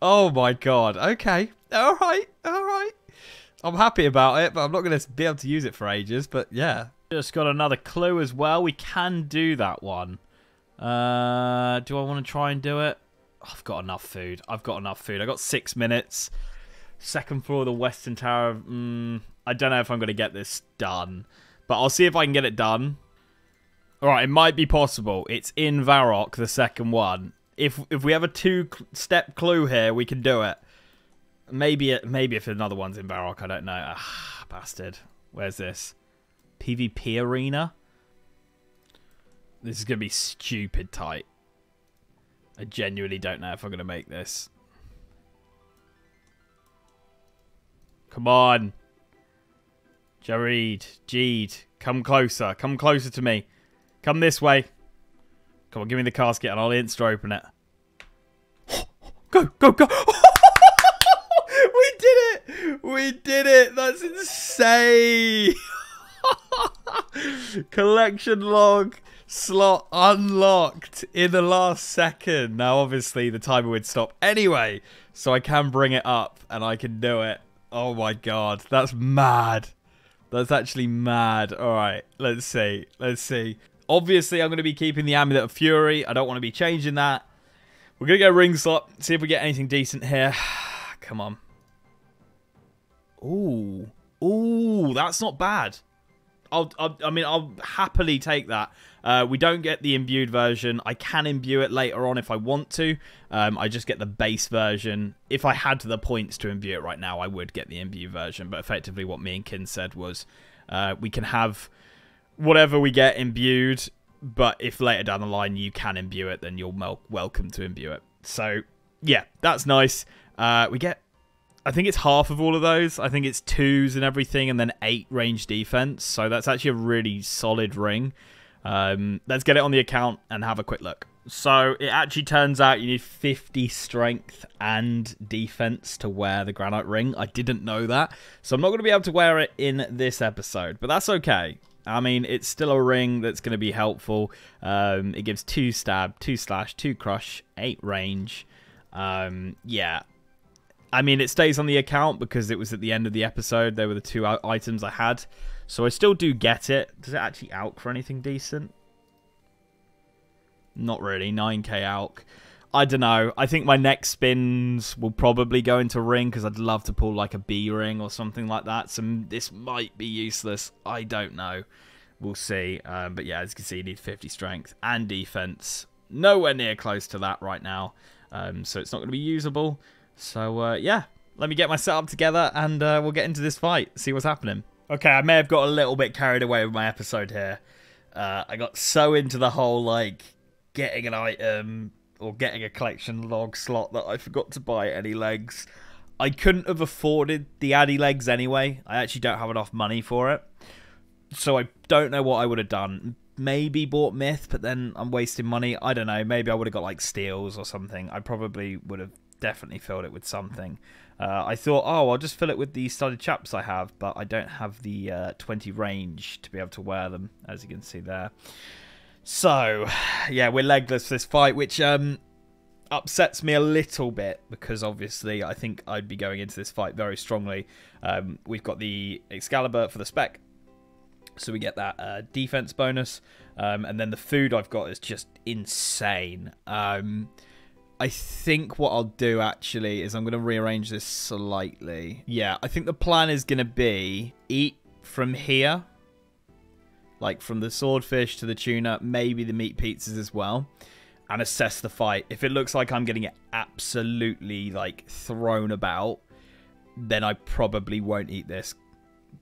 Oh my god. Okay. All right. All right. I'm happy about it, but I'm not going to be able to use it for ages. But yeah. Just got another clue as well. We can do that one. Uh, do I want to try and do it? I've got enough food. I've got enough food. I got six minutes. Second floor of the Western Tower. Mm, I don't know if I'm going to get this done. But I'll see if I can get it done. Alright, it might be possible. It's in Varrock, the second one if if we have a two step clue here, we can do it. Maybe it, maybe if another one's in Varrock, I don't know. Ah, bastard. Where's this? PvP arena. This is gonna be stupid tight. I genuinely don't know if I'm gonna make this. Come on. Jareed, Jeed, come closer. Come closer to me. Come this way. Come on, give me the casket and I'll insta open it. Go, go, go! we did it! We did it! That's insane! Collection log slot unlocked in the last second. Now, obviously, the timer would stop anyway, so I can bring it up and I can do it. Oh my god, that's mad. That's actually mad. All right, let's see. Let's see. Obviously, I'm going to be keeping the Amulet of Fury. I don't want to be changing that. We're going to go ring slot. See if we get anything decent here. Come on. Ooh. Ooh, that's not bad. I'll, I'll, i mean, I'll happily take that. Uh, we don't get the imbued version. I can imbue it later on if I want to. Um, I just get the base version. If I had the points to imbue it right now, I would get the imbued version. But effectively, what me and Kin said was uh, we can have whatever we get imbued, but if later down the line you can imbue it, then you're welcome to imbue it. So, yeah, that's nice. Uh, we get, I think it's half of all of those. I think it's twos and everything, and then eight range defense. So that's actually a really solid ring. Um, let's get it on the account and have a quick look. So it actually turns out you need 50 strength and defense to wear the granite ring. I didn't know that. So I'm not going to be able to wear it in this episode, but that's okay. I mean, it's still a ring that's going to be helpful. Um, it gives two stab, two slash, two crush, eight range. Um, yeah. I mean, it stays on the account because it was at the end of the episode. They were the two items I had. So I still do get it. Does it actually out for anything decent? Not really. 9k out. I don't know. I think my next spins will probably go into ring because I'd love to pull like a B ring or something like that. So this might be useless. I don't know. We'll see. Um, but yeah, as you can see, you need 50 strength and defense. Nowhere near close to that right now. Um, so it's not going to be usable. So uh, yeah, let me get my setup together and uh, we'll get into this fight. See what's happening. Okay, I may have got a little bit carried away with my episode here. Uh, I got so into the whole like getting an item or getting a collection log slot that I forgot to buy any legs. I couldn't have afforded the Addy legs anyway. I actually don't have enough money for it. So I don't know what I would have done. Maybe bought Mith, but then I'm wasting money. I don't know. Maybe I would have got like steals or something. I probably would have definitely filled it with something. Uh, I thought, oh, I'll just fill it with the studded chaps I have, but I don't have the uh, 20 range to be able to wear them, as you can see there. So, yeah, we're legless this fight, which um, upsets me a little bit because obviously I think I'd be going into this fight very strongly. Um, we've got the Excalibur for the spec, so we get that uh, defense bonus, um, and then the food I've got is just insane. Um, I think what I'll do actually is I'm going to rearrange this slightly. Yeah, I think the plan is going to be eat from here. Like from the swordfish to the tuna, maybe the meat pizzas as well. And assess the fight. If it looks like I'm getting it absolutely like thrown about, then I probably won't eat this.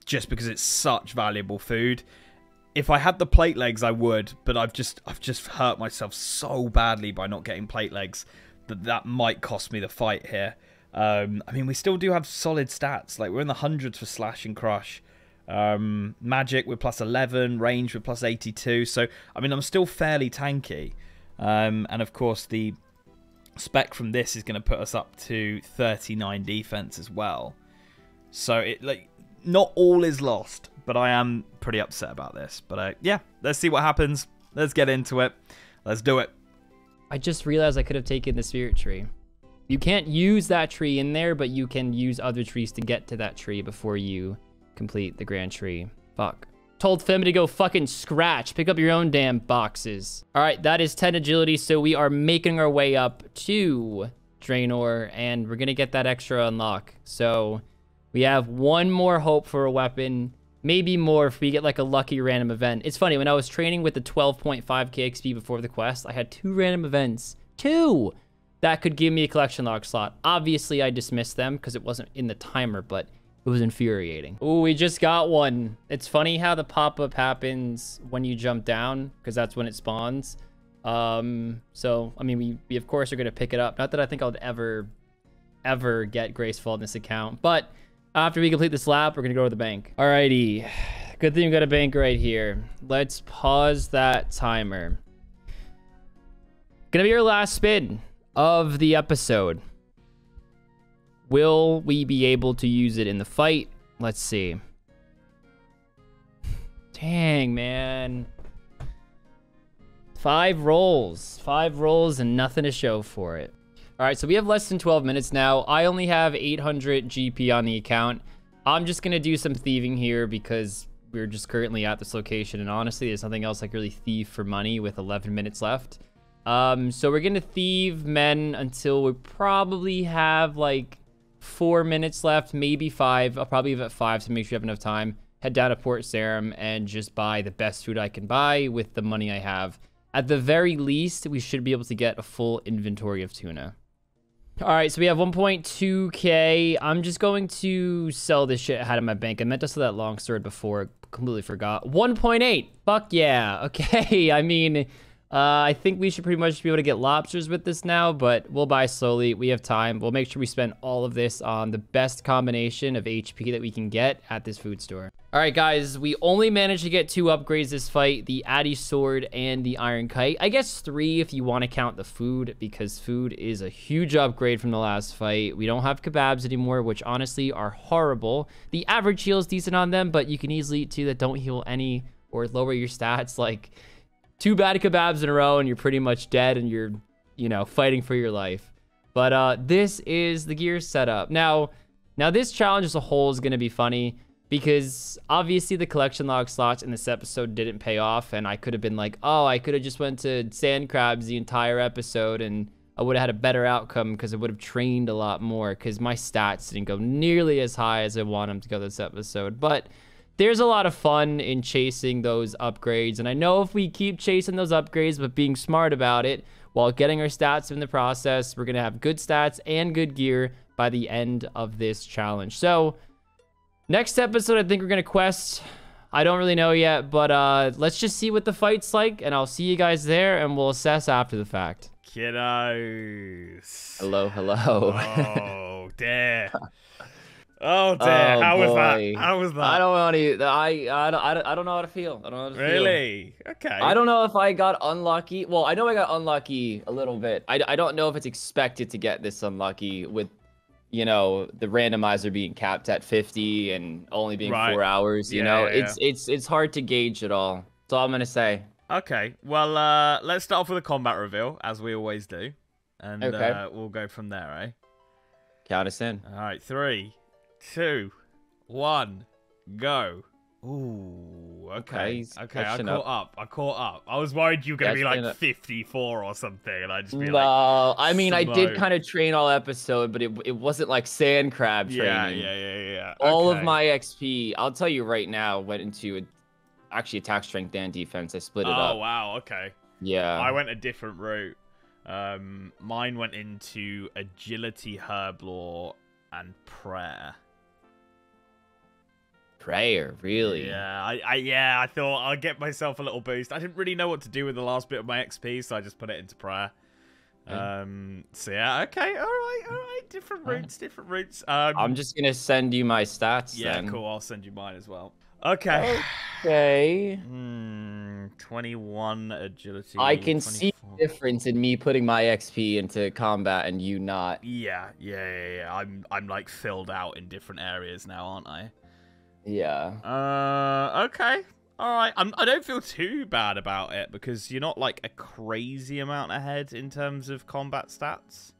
Just because it's such valuable food. If I had the plate legs, I would, but I've just I've just hurt myself so badly by not getting plate legs that that might cost me the fight here. Um, I mean, we still do have solid stats. Like we're in the hundreds for slash and crush. Um, magic with plus 11, range with plus 82. So I mean, I'm still fairly tanky. Um, and of course, the spec from this is going to put us up to 39 defense as well. So it like not all is lost, but I am pretty upset about this. But uh, yeah, let's see what happens. Let's get into it. Let's do it. I just realized I could have taken the spirit tree. You can't use that tree in there, but you can use other trees to get to that tree before you complete the grand tree. Fuck. Told Femi to go fucking scratch. Pick up your own damn boxes. All right, that is 10 agility, so we are making our way up to Draynor, and we're going to get that extra unlock. So we have one more hope for a weapon maybe more if we get like a lucky random event. It's funny, when I was training with the 12.5k XP before the quest, I had two random events. Two! That could give me a collection log slot. Obviously, I dismissed them because it wasn't in the timer, but it was infuriating. Oh, we just got one. It's funny how the pop-up happens when you jump down because that's when it spawns. Um, so, I mean, we, we of course are going to pick it up. Not that I think I'll ever, ever get Graceful in this account, but after we complete this lap, we're going to go to the bank. Alrighty. Good thing we got a bank right here. Let's pause that timer. Gonna be our last spin of the episode. Will we be able to use it in the fight? Let's see. Dang, man. Five rolls. Five rolls and nothing to show for it. All right, so we have less than 12 minutes now. I only have 800 GP on the account. I'm just going to do some thieving here because we're just currently at this location. And honestly, there's nothing else like really thief for money with 11 minutes left. Um, so we're going to thieve men until we probably have like four minutes left, maybe five. I'll probably have at five to make sure you have enough time. Head down to Port Sarim and just buy the best food I can buy with the money I have. At the very least, we should be able to get a full inventory of tuna. All right, so we have 1.2k. I'm just going to sell this shit out of my bank. I meant to sell that long sword before. Completely forgot. 1.8. Fuck yeah. Okay. I mean, uh, I think we should pretty much be able to get lobsters with this now, but we'll buy slowly. We have time. We'll make sure we spend all of this on the best combination of HP that we can get at this food store. All right, guys, we only managed to get two upgrades this fight, the Addy Sword and the Iron Kite. I guess three if you want to count the food, because food is a huge upgrade from the last fight. We don't have kebabs anymore, which honestly are horrible. The average heal is decent on them, but you can easily eat two that don't heal any or lower your stats. Like, two bad kebabs in a row and you're pretty much dead and you're, you know, fighting for your life. But uh, this is the gear setup. Now, now this challenge as a whole is going to be funny because obviously the collection log slots in this episode didn't pay off and I could have been like, oh, I could have just went to sand crabs the entire episode and I would have had a better outcome because I would have trained a lot more because my stats didn't go nearly as high as I want them to go this episode. But there's a lot of fun in chasing those upgrades. And I know if we keep chasing those upgrades, but being smart about it while getting our stats in the process, we're going to have good stats and good gear by the end of this challenge. So next episode, I think we're going to quest. I don't really know yet, but uh, let's just see what the fight's like. And I'll see you guys there and we'll assess after the fact. Kiddos. Hello, hello. Oh, dear. Oh damn! Oh, How was that? How was that? I don't want to. I, I, don't, I, don't, know how to feel. I don't know how to feel. Really? Okay. I don't know if I got unlucky. Well, I know I got unlucky a little bit. I, I don't know if it's expected to get this unlucky with, you know, the randomizer being capped at 50 and only being Right. four hours. You Yeah, know, yeah, it's it's it's hard to gauge it all. That's all I'm gonna say. Okay. Well, uh, let's start off with a combat reveal, as we always do, and Okay. uh, we'll go from there, eh? Count us in. All right. Three, two, one, go. Ooh. Okay, Okay. Okay. I caught up. I caught up. I was worried you were gonna be like up. 54 or something, and I'd just be No, like, I mean I did kind of train all episode, but it it wasn't like sand crab training. yeah, yeah, yeah, yeah. All okay. of my XP, I'll tell you right now, went into a, actually attack strength and defense. I split it Oh up. Oh, wow. Okay. Yeah. I went a different route. Um, mine went into agility, herblore, and prayer. Prayer, really? Yeah, I, I, yeah, I thought I'll get myself a little boost. I didn't really know what to do with the last bit of my XP, so I just put it into prayer. Um, so yeah, okay, all right, all right, different routes, different routes. Um, I'm just gonna send you my stats yeah, then. cool. I'll send you mine as well. Okay. Okay. Hmm, 21 agility. I can see the difference in me putting my XP into combat and you not. Yeah, yeah, yeah, yeah. I'm, I'm like filled out in different areas now, aren't I? Yeah. Uh, okay. All right. I'm, I don't feel too bad about it because you're not like a crazy amount ahead in terms of combat stats.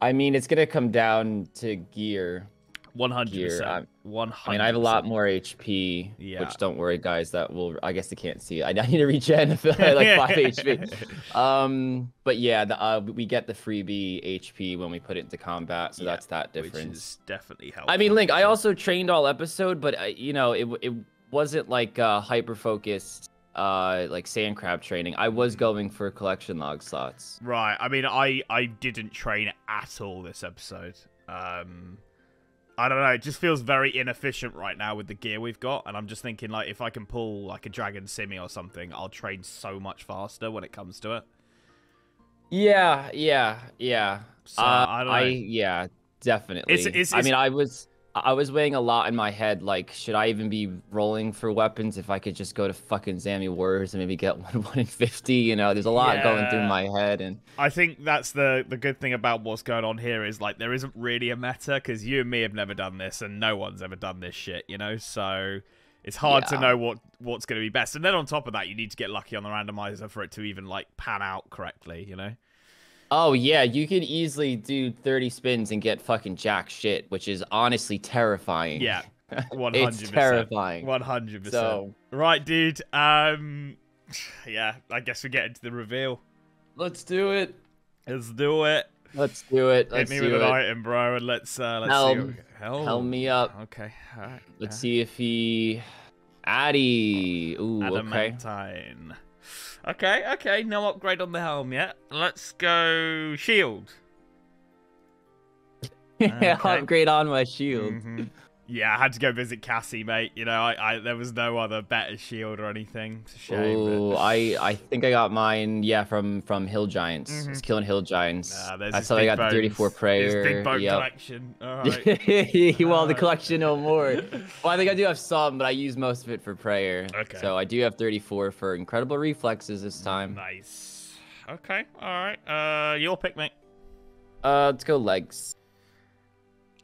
I mean, it's gonna come down to gear. One hundred percent. One I hundred. mean, I have a lot more HP. Yeah. Which don't worry, guys. That will. I guess they can't see. I I need to regen I like five HP. Um, but yeah, the, uh, we get the freebie HP when we put it into combat, so Yeah, that's that Which difference. is definitely helpful. I mean, Link, I also trained all episode, but uh, you know, it it wasn't like uh, hyper focused, uh, like sand crab training. I was going for collection log slots. Right. I mean, I I didn't train at all this episode. Um, I don't know. It just feels very inefficient right now with the gear we've got, and I'm just thinking like if I can pull like a dragon scimmy or something, I'll train so much faster when it comes to it. Yeah, yeah, yeah. So, Uh, I don't know. yeah, definitely. It's- it's- I mean, I was I was weighing a lot in my head. Like, should I even be rolling for weapons if I could just go to fucking Zammy Warriors and maybe get one one in fifty? You know, there's a lot going through my head, and I think that's the the good thing about what's going on here is like there isn't really a meta because you and me have never done this and no one's ever done this shit, you know. So it's hard to know what what's going to be best. And then on top of that, you need to get lucky on the randomizer for it to even like pan out correctly, you know. Oh yeah, you could easily do 30 spins and get fucking jack shit, which is honestly terrifying. Yeah, 100%. it's terrifying. One hundred percent. So Right, dude. Um, yeah. I guess we get into the reveal. let's do it. Let's do it. Let's do it. Let's Hit me with it. an item, bro, and let's uh, let's see. Helm. What Helm. Helm me up. Okay. All right. Let's uh, see if he Addy. Ooh. Adamantine. Okay, okay, okay, no upgrade on the helm yet. Let's go shield. Yeah, Okay. upgrade on my shield. Mhm. Yeah, I had to go visit Cassie, mate. You know, I, I there was no other better shield or anything. It's a shame. Ooh, but... I I think I got mine. Yeah, from from Hill Giants. Mhm. It's killing Hill Giants. There's That's how I got the 34 bones. prayer. His big bone yep. collection. All right. well, the collection no more. Well, I think I do have some, but I use most of it for prayer. Okay. So I do have 34 for incredible reflexes this time. nice. Okay. All right. Uh, your pick, mate. Uh, let's go legs.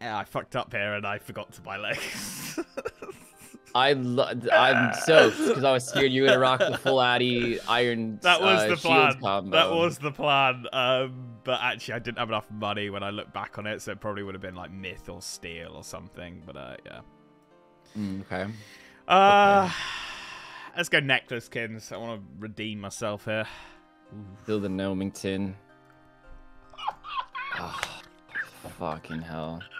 Yeah, I fucked up here and I forgot to buy legs. I lo- I'm soaked because I was scared you were gonna rock the full Addy Iron. That was uh, the plan. Combo. That was the plan. Um, but actually, I didn't have enough money when I look back on it, so it probably would have been like mith or steel or something. But uh, yeah. Mm, okay. Uh, let's go necklace kins. I want to redeem myself here. Still the Nomington. Oh, fucking hell.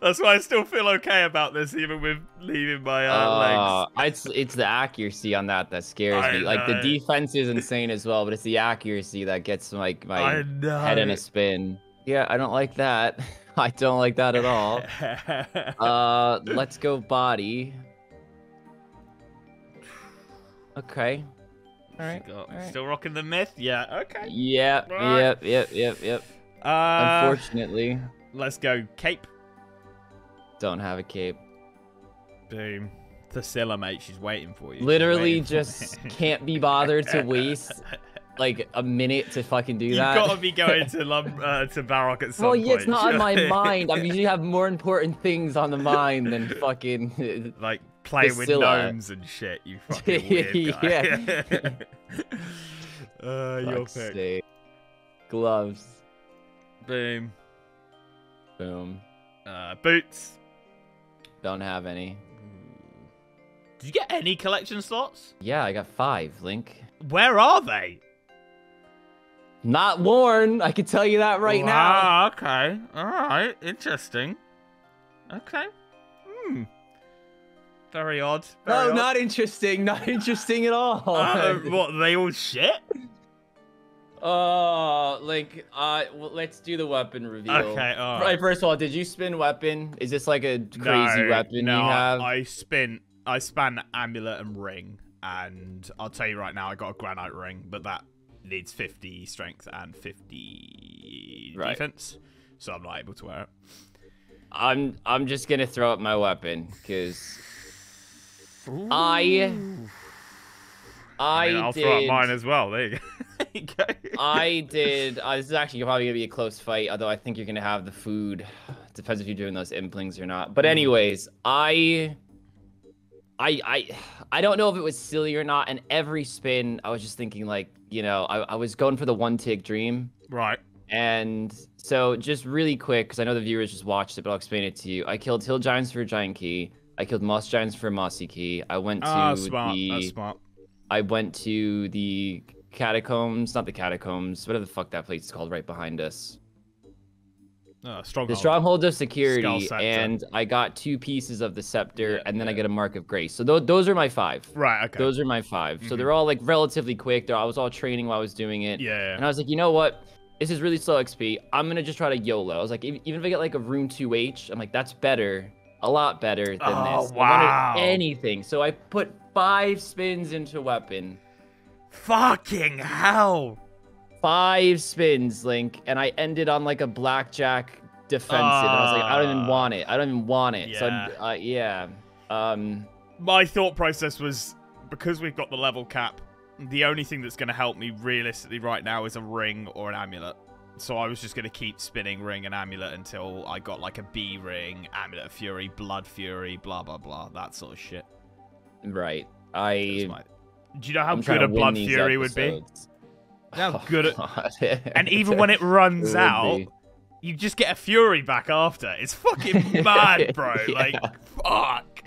That's why I still feel okay about this, even with leaving my uh, Uh, legs. it's it's the accuracy on that that scares I me. Like the defense is insane as well, but it's the accuracy that gets like my head in a spin. Yeah, I don't like that. I don't like that at all. Uh, let's go body. Okay. All right. Got- all right. Still rocking the mith? Yeah. Okay. Yep. Right. Yep. Yep. Yep. Yep. Uh, Unfortunately. Let's go cape. Don't have a cape. Boom. Thessalia, mate, she's waiting for you. Literally just can't be bothered to waste like a minute to fucking do that. You've got to be going to Lum- uh, to Varrock at some well, point. yeah, it's not on my mind. I usually have more important things on the mind than fucking. like playing with gnomes and shit. You fucking weird guy. uh, your pick. sake. Gloves. Boom. Boom. Uh, boots. Don't have any. Did you get any collection slots? Yeah, I got five, Link. Where are they? Not worn. I can tell you that right now. Wow, okay. All right. Interesting. Okay. Hmm. Very odd. No, odd. not interesting. Not interesting at all. Uh, what, they all shit? Oh, like, uh, well, let's do the weapon reveal. Okay, all right. Right, first of all, did you spin weapon? Is this like a crazy no, weapon no, you have? I spin, I span amulet and ring, and I'll tell you right now, I got a granite ring, but that needs 50 strength and 50 Right. defense, so I'm not able to wear it. I'm I'm just gonna throw up my weapon because I I, I mean, I'll did throw up mine as well. There you go. There you go. I did. Uh, this is actually probably gonna be a close fight, although I think you're gonna have the food. It Depends if you're doing those implings or not. But anyways, I, I, I, I don't know if it was silly or not. And every spin, I was just thinking like, you know, I, I was going for the one tick dream. right. And so, just really quick, because I know the viewers just watched it, but I'll explain it to you. I killed hill giants for a giant key. I killed moss giants for mossy key. I went to Ah, smart. the. Smart. I went to the catacombs, not the catacombs. Whatever the fuck that place is called, right behind us. Uh, The stronghold. stronghold of security, and I got two pieces of the scepter, Yeah, and then I get a mark of grace. So th- those are my five. Right. Okay. Those are my 5 So Mhm. they're all like relatively quick. They're, I was all training while I was doing it. yeah. And I was like, you know what? This is really slow XP. I'm gonna just try to YOLO. I was like, even if I get like a rune 2H, I'm like, that's better. A lot better than Oh, this. Wow. anything. So I put five spins into weapon. Fucking hell. Five spins, Link, and I ended on like a blackjack defensive. and I was like, I don't even want it. I don't even want it. So Yeah. uh, yeah. Um, My thought process was because we've got the level cap, the only thing that's going to help me realistically right now is a ring or an amulet. So I was just going to keep spinning ring and amulet until I got like a B ring, amulet of fury, blood fury, blah blah blah, that sort of shit. right. I. my- Do you know how I'm good a blood these fury would be? episodes. How Oh, good it- And even when it runs would out, be. you just get a fury back after. It's fucking mad, bro. Like fuck.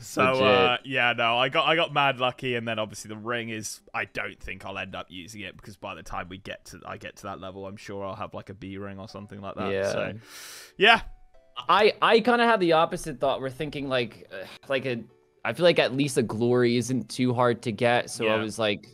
So uh, yeah, no, I got I got mad lucky, and then obviously the ring is. I don't think I'll end up using it because by the time we get to I get to that level, I'm sure I'll have like a B ring or something like that. Yeah. So yeah, I I kind of had the opposite thought. We're thinking like uh, like a I feel like at least a glory isn't too hard to get. So I was like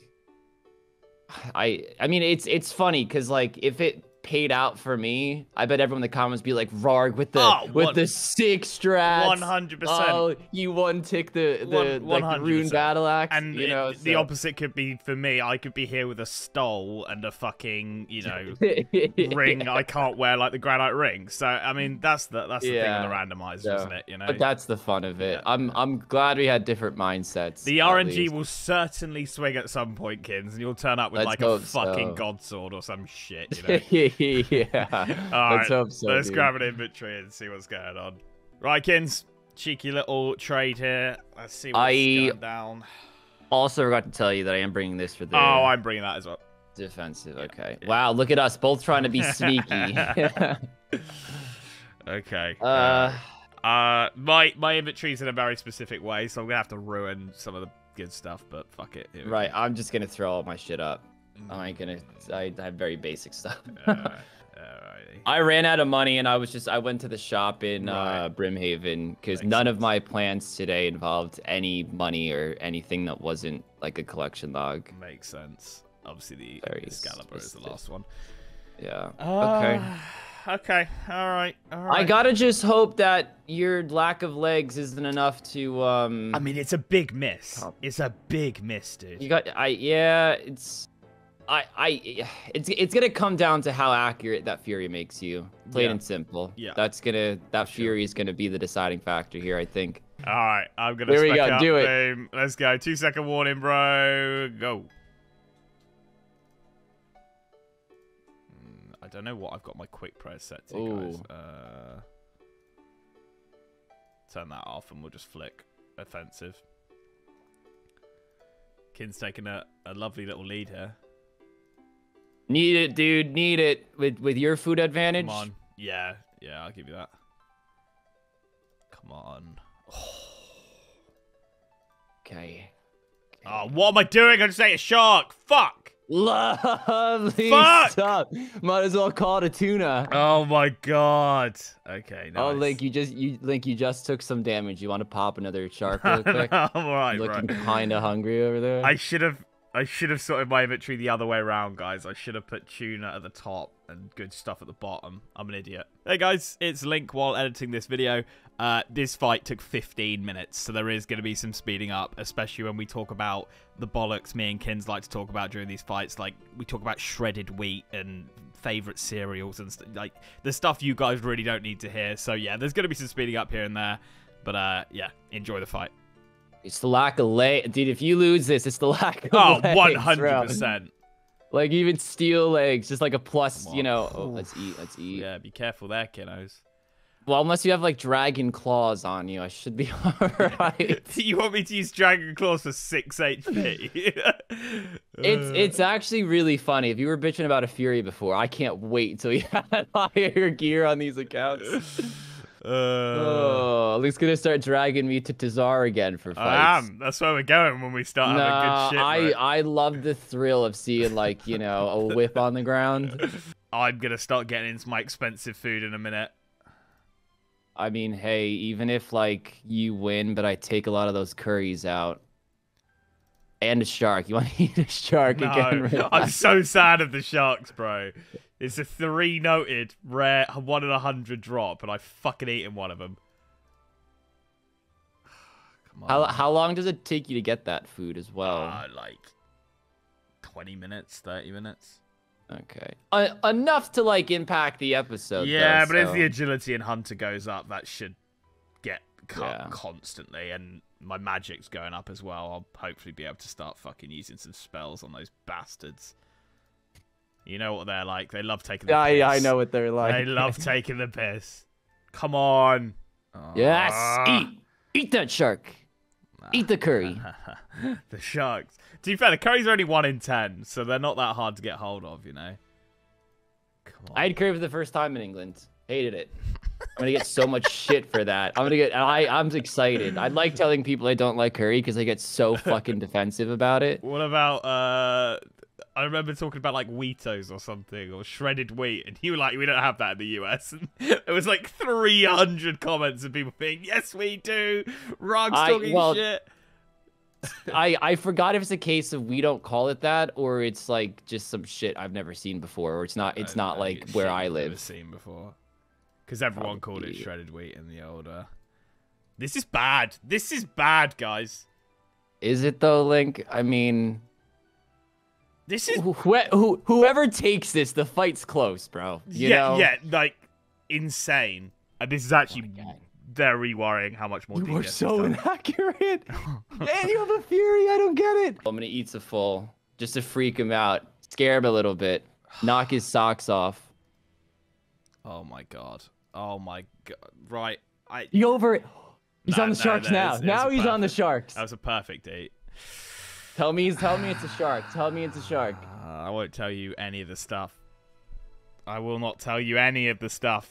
I I mean it's it's funny cuz like if it paid out for me, I bet everyone in the comments be like Rargh with the Oh, with one- the six strats. one hundred percent. Oh, you one tick the the One- like the rune battle axe, And you it- know the opposite could be for me. I could be here with a stole and a fucking you know ring I can't wear like the granite ring. So I mean that's the that's the thing Yeah. on the randomizer, So, isn't it? You know. But that's the fun of it. Yeah. I'm I'm glad we had different mindsets. The RNG least. will certainly swing at some point, Kins, and you'll turn up with Let's like a fucking so. god sword or some shit. You know. yeah. All Let's right, hope so. let's dude. grab an inventory and see what's going on. Right, cheeky little trade here. Let's see what's I- going down. Also forgot to tell you that I am bringing this for the Oh, I'm bringing that as well. defensive. Okay. yeah. Wow, look at us both trying to be sneaky. Okay. uh, uh, my my inventory's in a very specific way, so I'm gonna have to ruin some of the good stuff. But fuck it. Right. I'm just gonna throw all my shit up. Go. I ain't gonna. I have very basic stuff. Alrighty. I ran out of money and I was just I went to the shop in Right. uh, Brimhaven because none of my plans today involved any money or anything that wasn't like a collection log. Makes sense. Obviously, the Very Excalibur is the last one. Yeah. okay. Okay. All right. All right. I gotta just hope that your lack of legs isn't enough to um. I mean, it's a big miss. It's a big miss, dude. you got I yeah it's I, I, it's it's gonna come down to how accurate that Fury makes you, plain Yeah. and simple. Yeah. That's gonna that Sure. Fury is gonna be the deciding factor here. I think. All right, I'm gonna There we go, do it. Boom. Let's go. Two second warning, bro. Go. Mm, I don't know what I've got my quick press set to, guys. Uh, turn that off, and we'll just flick offensive. Kin's taking a, a lovely little lead here. Need it, dude. Need it with with your food advantage. Come on. Yeah, yeah, I'll give you that. Come on. Okay. Oh, what am I doing? I just ate a shark. Fuck. Lovely Fuck! stuff. Might as well call it a tuna. Oh my god. Okay, nice. Oh, Link, you just you Link, you just took some damage. You want to pop another shark real quick? I'm alright, Looking kind of hungry over there. I should have I should have sorted my inventory the other way around, guys. I should have put tuna at the top and good stuff at the bottom. I'm an idiot. Hey guys, it's Link while editing this video. Uh, this fight took 15 minutes, so there is going to be some speeding up, especially when we talk about the bollocks me and Kins like to talk about during these fights. Like, we talk about shredded wheat and favorite cereals and like the stuff you guys really don't need to hear. So yeah, there's going to be some speeding up here and there. But uh, yeah, enjoy the fight. It's the lack of leg, dude. If you lose this, it's the lack of Oh, legs, bro. 100%. Like even steel legs, just like a plus. You know. Oh, let's eat. Let's eat. Yeah, be careful there, kiddos. Well, unless you have like dragon claws on you, I should be alright. you want me to use Dragon Claws for 6 HP? It's it's actually really funny. If you were bitching about a Fury before, I can't wait until you had higher gear on these accounts. Uh, Oh, Luke's gonna start dragging me to Tazar again for fights. I am. That's where we're going when we start having Nah, good shit. I. I love the thrill of seeing like you know a whip on the ground. I'm gonna start getting into my expensive food in a minute. I mean, hey, even if like you win, but I take a lot of those curries out. And a shark. You want to eat a shark again? No, I'm so sad of the sharks, bro. It's a three noted rare one in a hundred drop, and I fucking eaten one of them. Come on. How how long does it take you to get that food as well? Uh, like 20 minutes, 30 minutes. Okay. Uh, enough to like impact the episode. yeah, though, but as so- the agility and hunter goes up, that should get cut Yeah. constantly, and my magic's going up as well. I'll hopefully be able to start fucking using some spells on those bastards. You know what they're like? They love taking the Yeah, piss. I, I know what they're like. They love taking the piss. Come on. yes, Ah. eat, eat that shark. Eat the curry. the sharks. To be fair, the curries are only one in ten, so they're not that hard to get hold of, you know. Come on. I had curry for the first time in England. Hated it. I'm gonna get so much shit for that. I'm gonna get. I I'm excited. I like telling people I don't like curry because they get so fucking defensive about it. What about uh I remember talking about like Weetos or something or shredded wheat and you were like we don't have that in the US and there was like 300 comments of people being yes we do. Rog's I- talking well, shit. I I forgot if it's a case of we don't call it that or it's like just some shit I've never seen before or it's not it's not like it's where I you've never live. seen before. Cuz everyone called it shredded wheat in the older. This is bad. This is bad guys. Is it though, Link? I mean, this is who, who, whoever takes this, the fight's close, bro. You yeah know? yeah like insane and this is actually Oh my God. very worrying how much more You are it's so done. inaccurate. Daniel the Fury, I don't get it. I'm gonna eat a full just to freak him out, scare him a little bit, knock his socks off. Oh my god. Oh my god. Right. I You over it? He's No, on the no, sharks no, now. it's- it's now he's on the sharks. that was a perfect eat. Tell me, tell me it's a shark. Tell me it's a shark. Uh, I won't tell you any of the stuff. I will not tell you any of the stuff.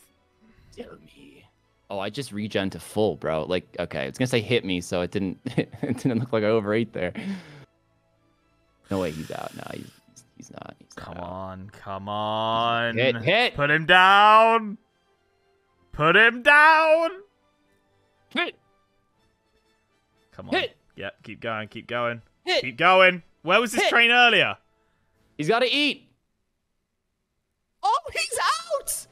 Tell me. Oh, I just regen to full, bro. Like, okay, it's gonna say hit me, so it didn't. it didn't look like I overate there. No way, he's out. No, he's he's, he's not. He's not Come out. on, come on. Hit, hit. Put him down. Put him down. Hit, Come on. Hit. Yep, keep going, keep going. Hit. Keep going. Where was this Hit. train earlier? He's got to eat. Oh, he's out.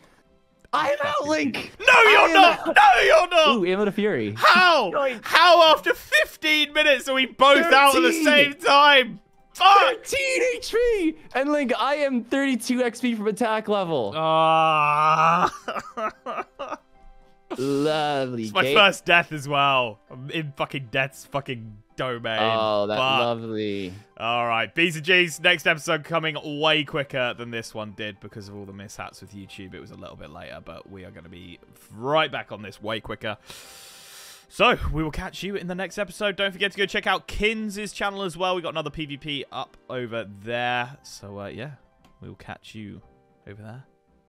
I'm out, Link. No, you're not. out. No, you're not. Ooh, Amulet of Fury. How? Yoink. How after 15 minutes are we both out at the same time? Fuck! 13 HP! And Link, I am 32 XP from attack level. Ah. Lovely. it's my Kate. first death as well. I'm in fucking death's fucking domain. Oh, that's Fuck. lovely. All right, B's and G's. Next episode coming way quicker than this one did because of all the mishaps with YouTube. It was a little bit later, but we are going to be right back on this way quicker. So we will catch you in the next episode. Don't forget to go check out Kins' channel as well. We got another PvP up over there. So uh, yeah, we will catch you over there.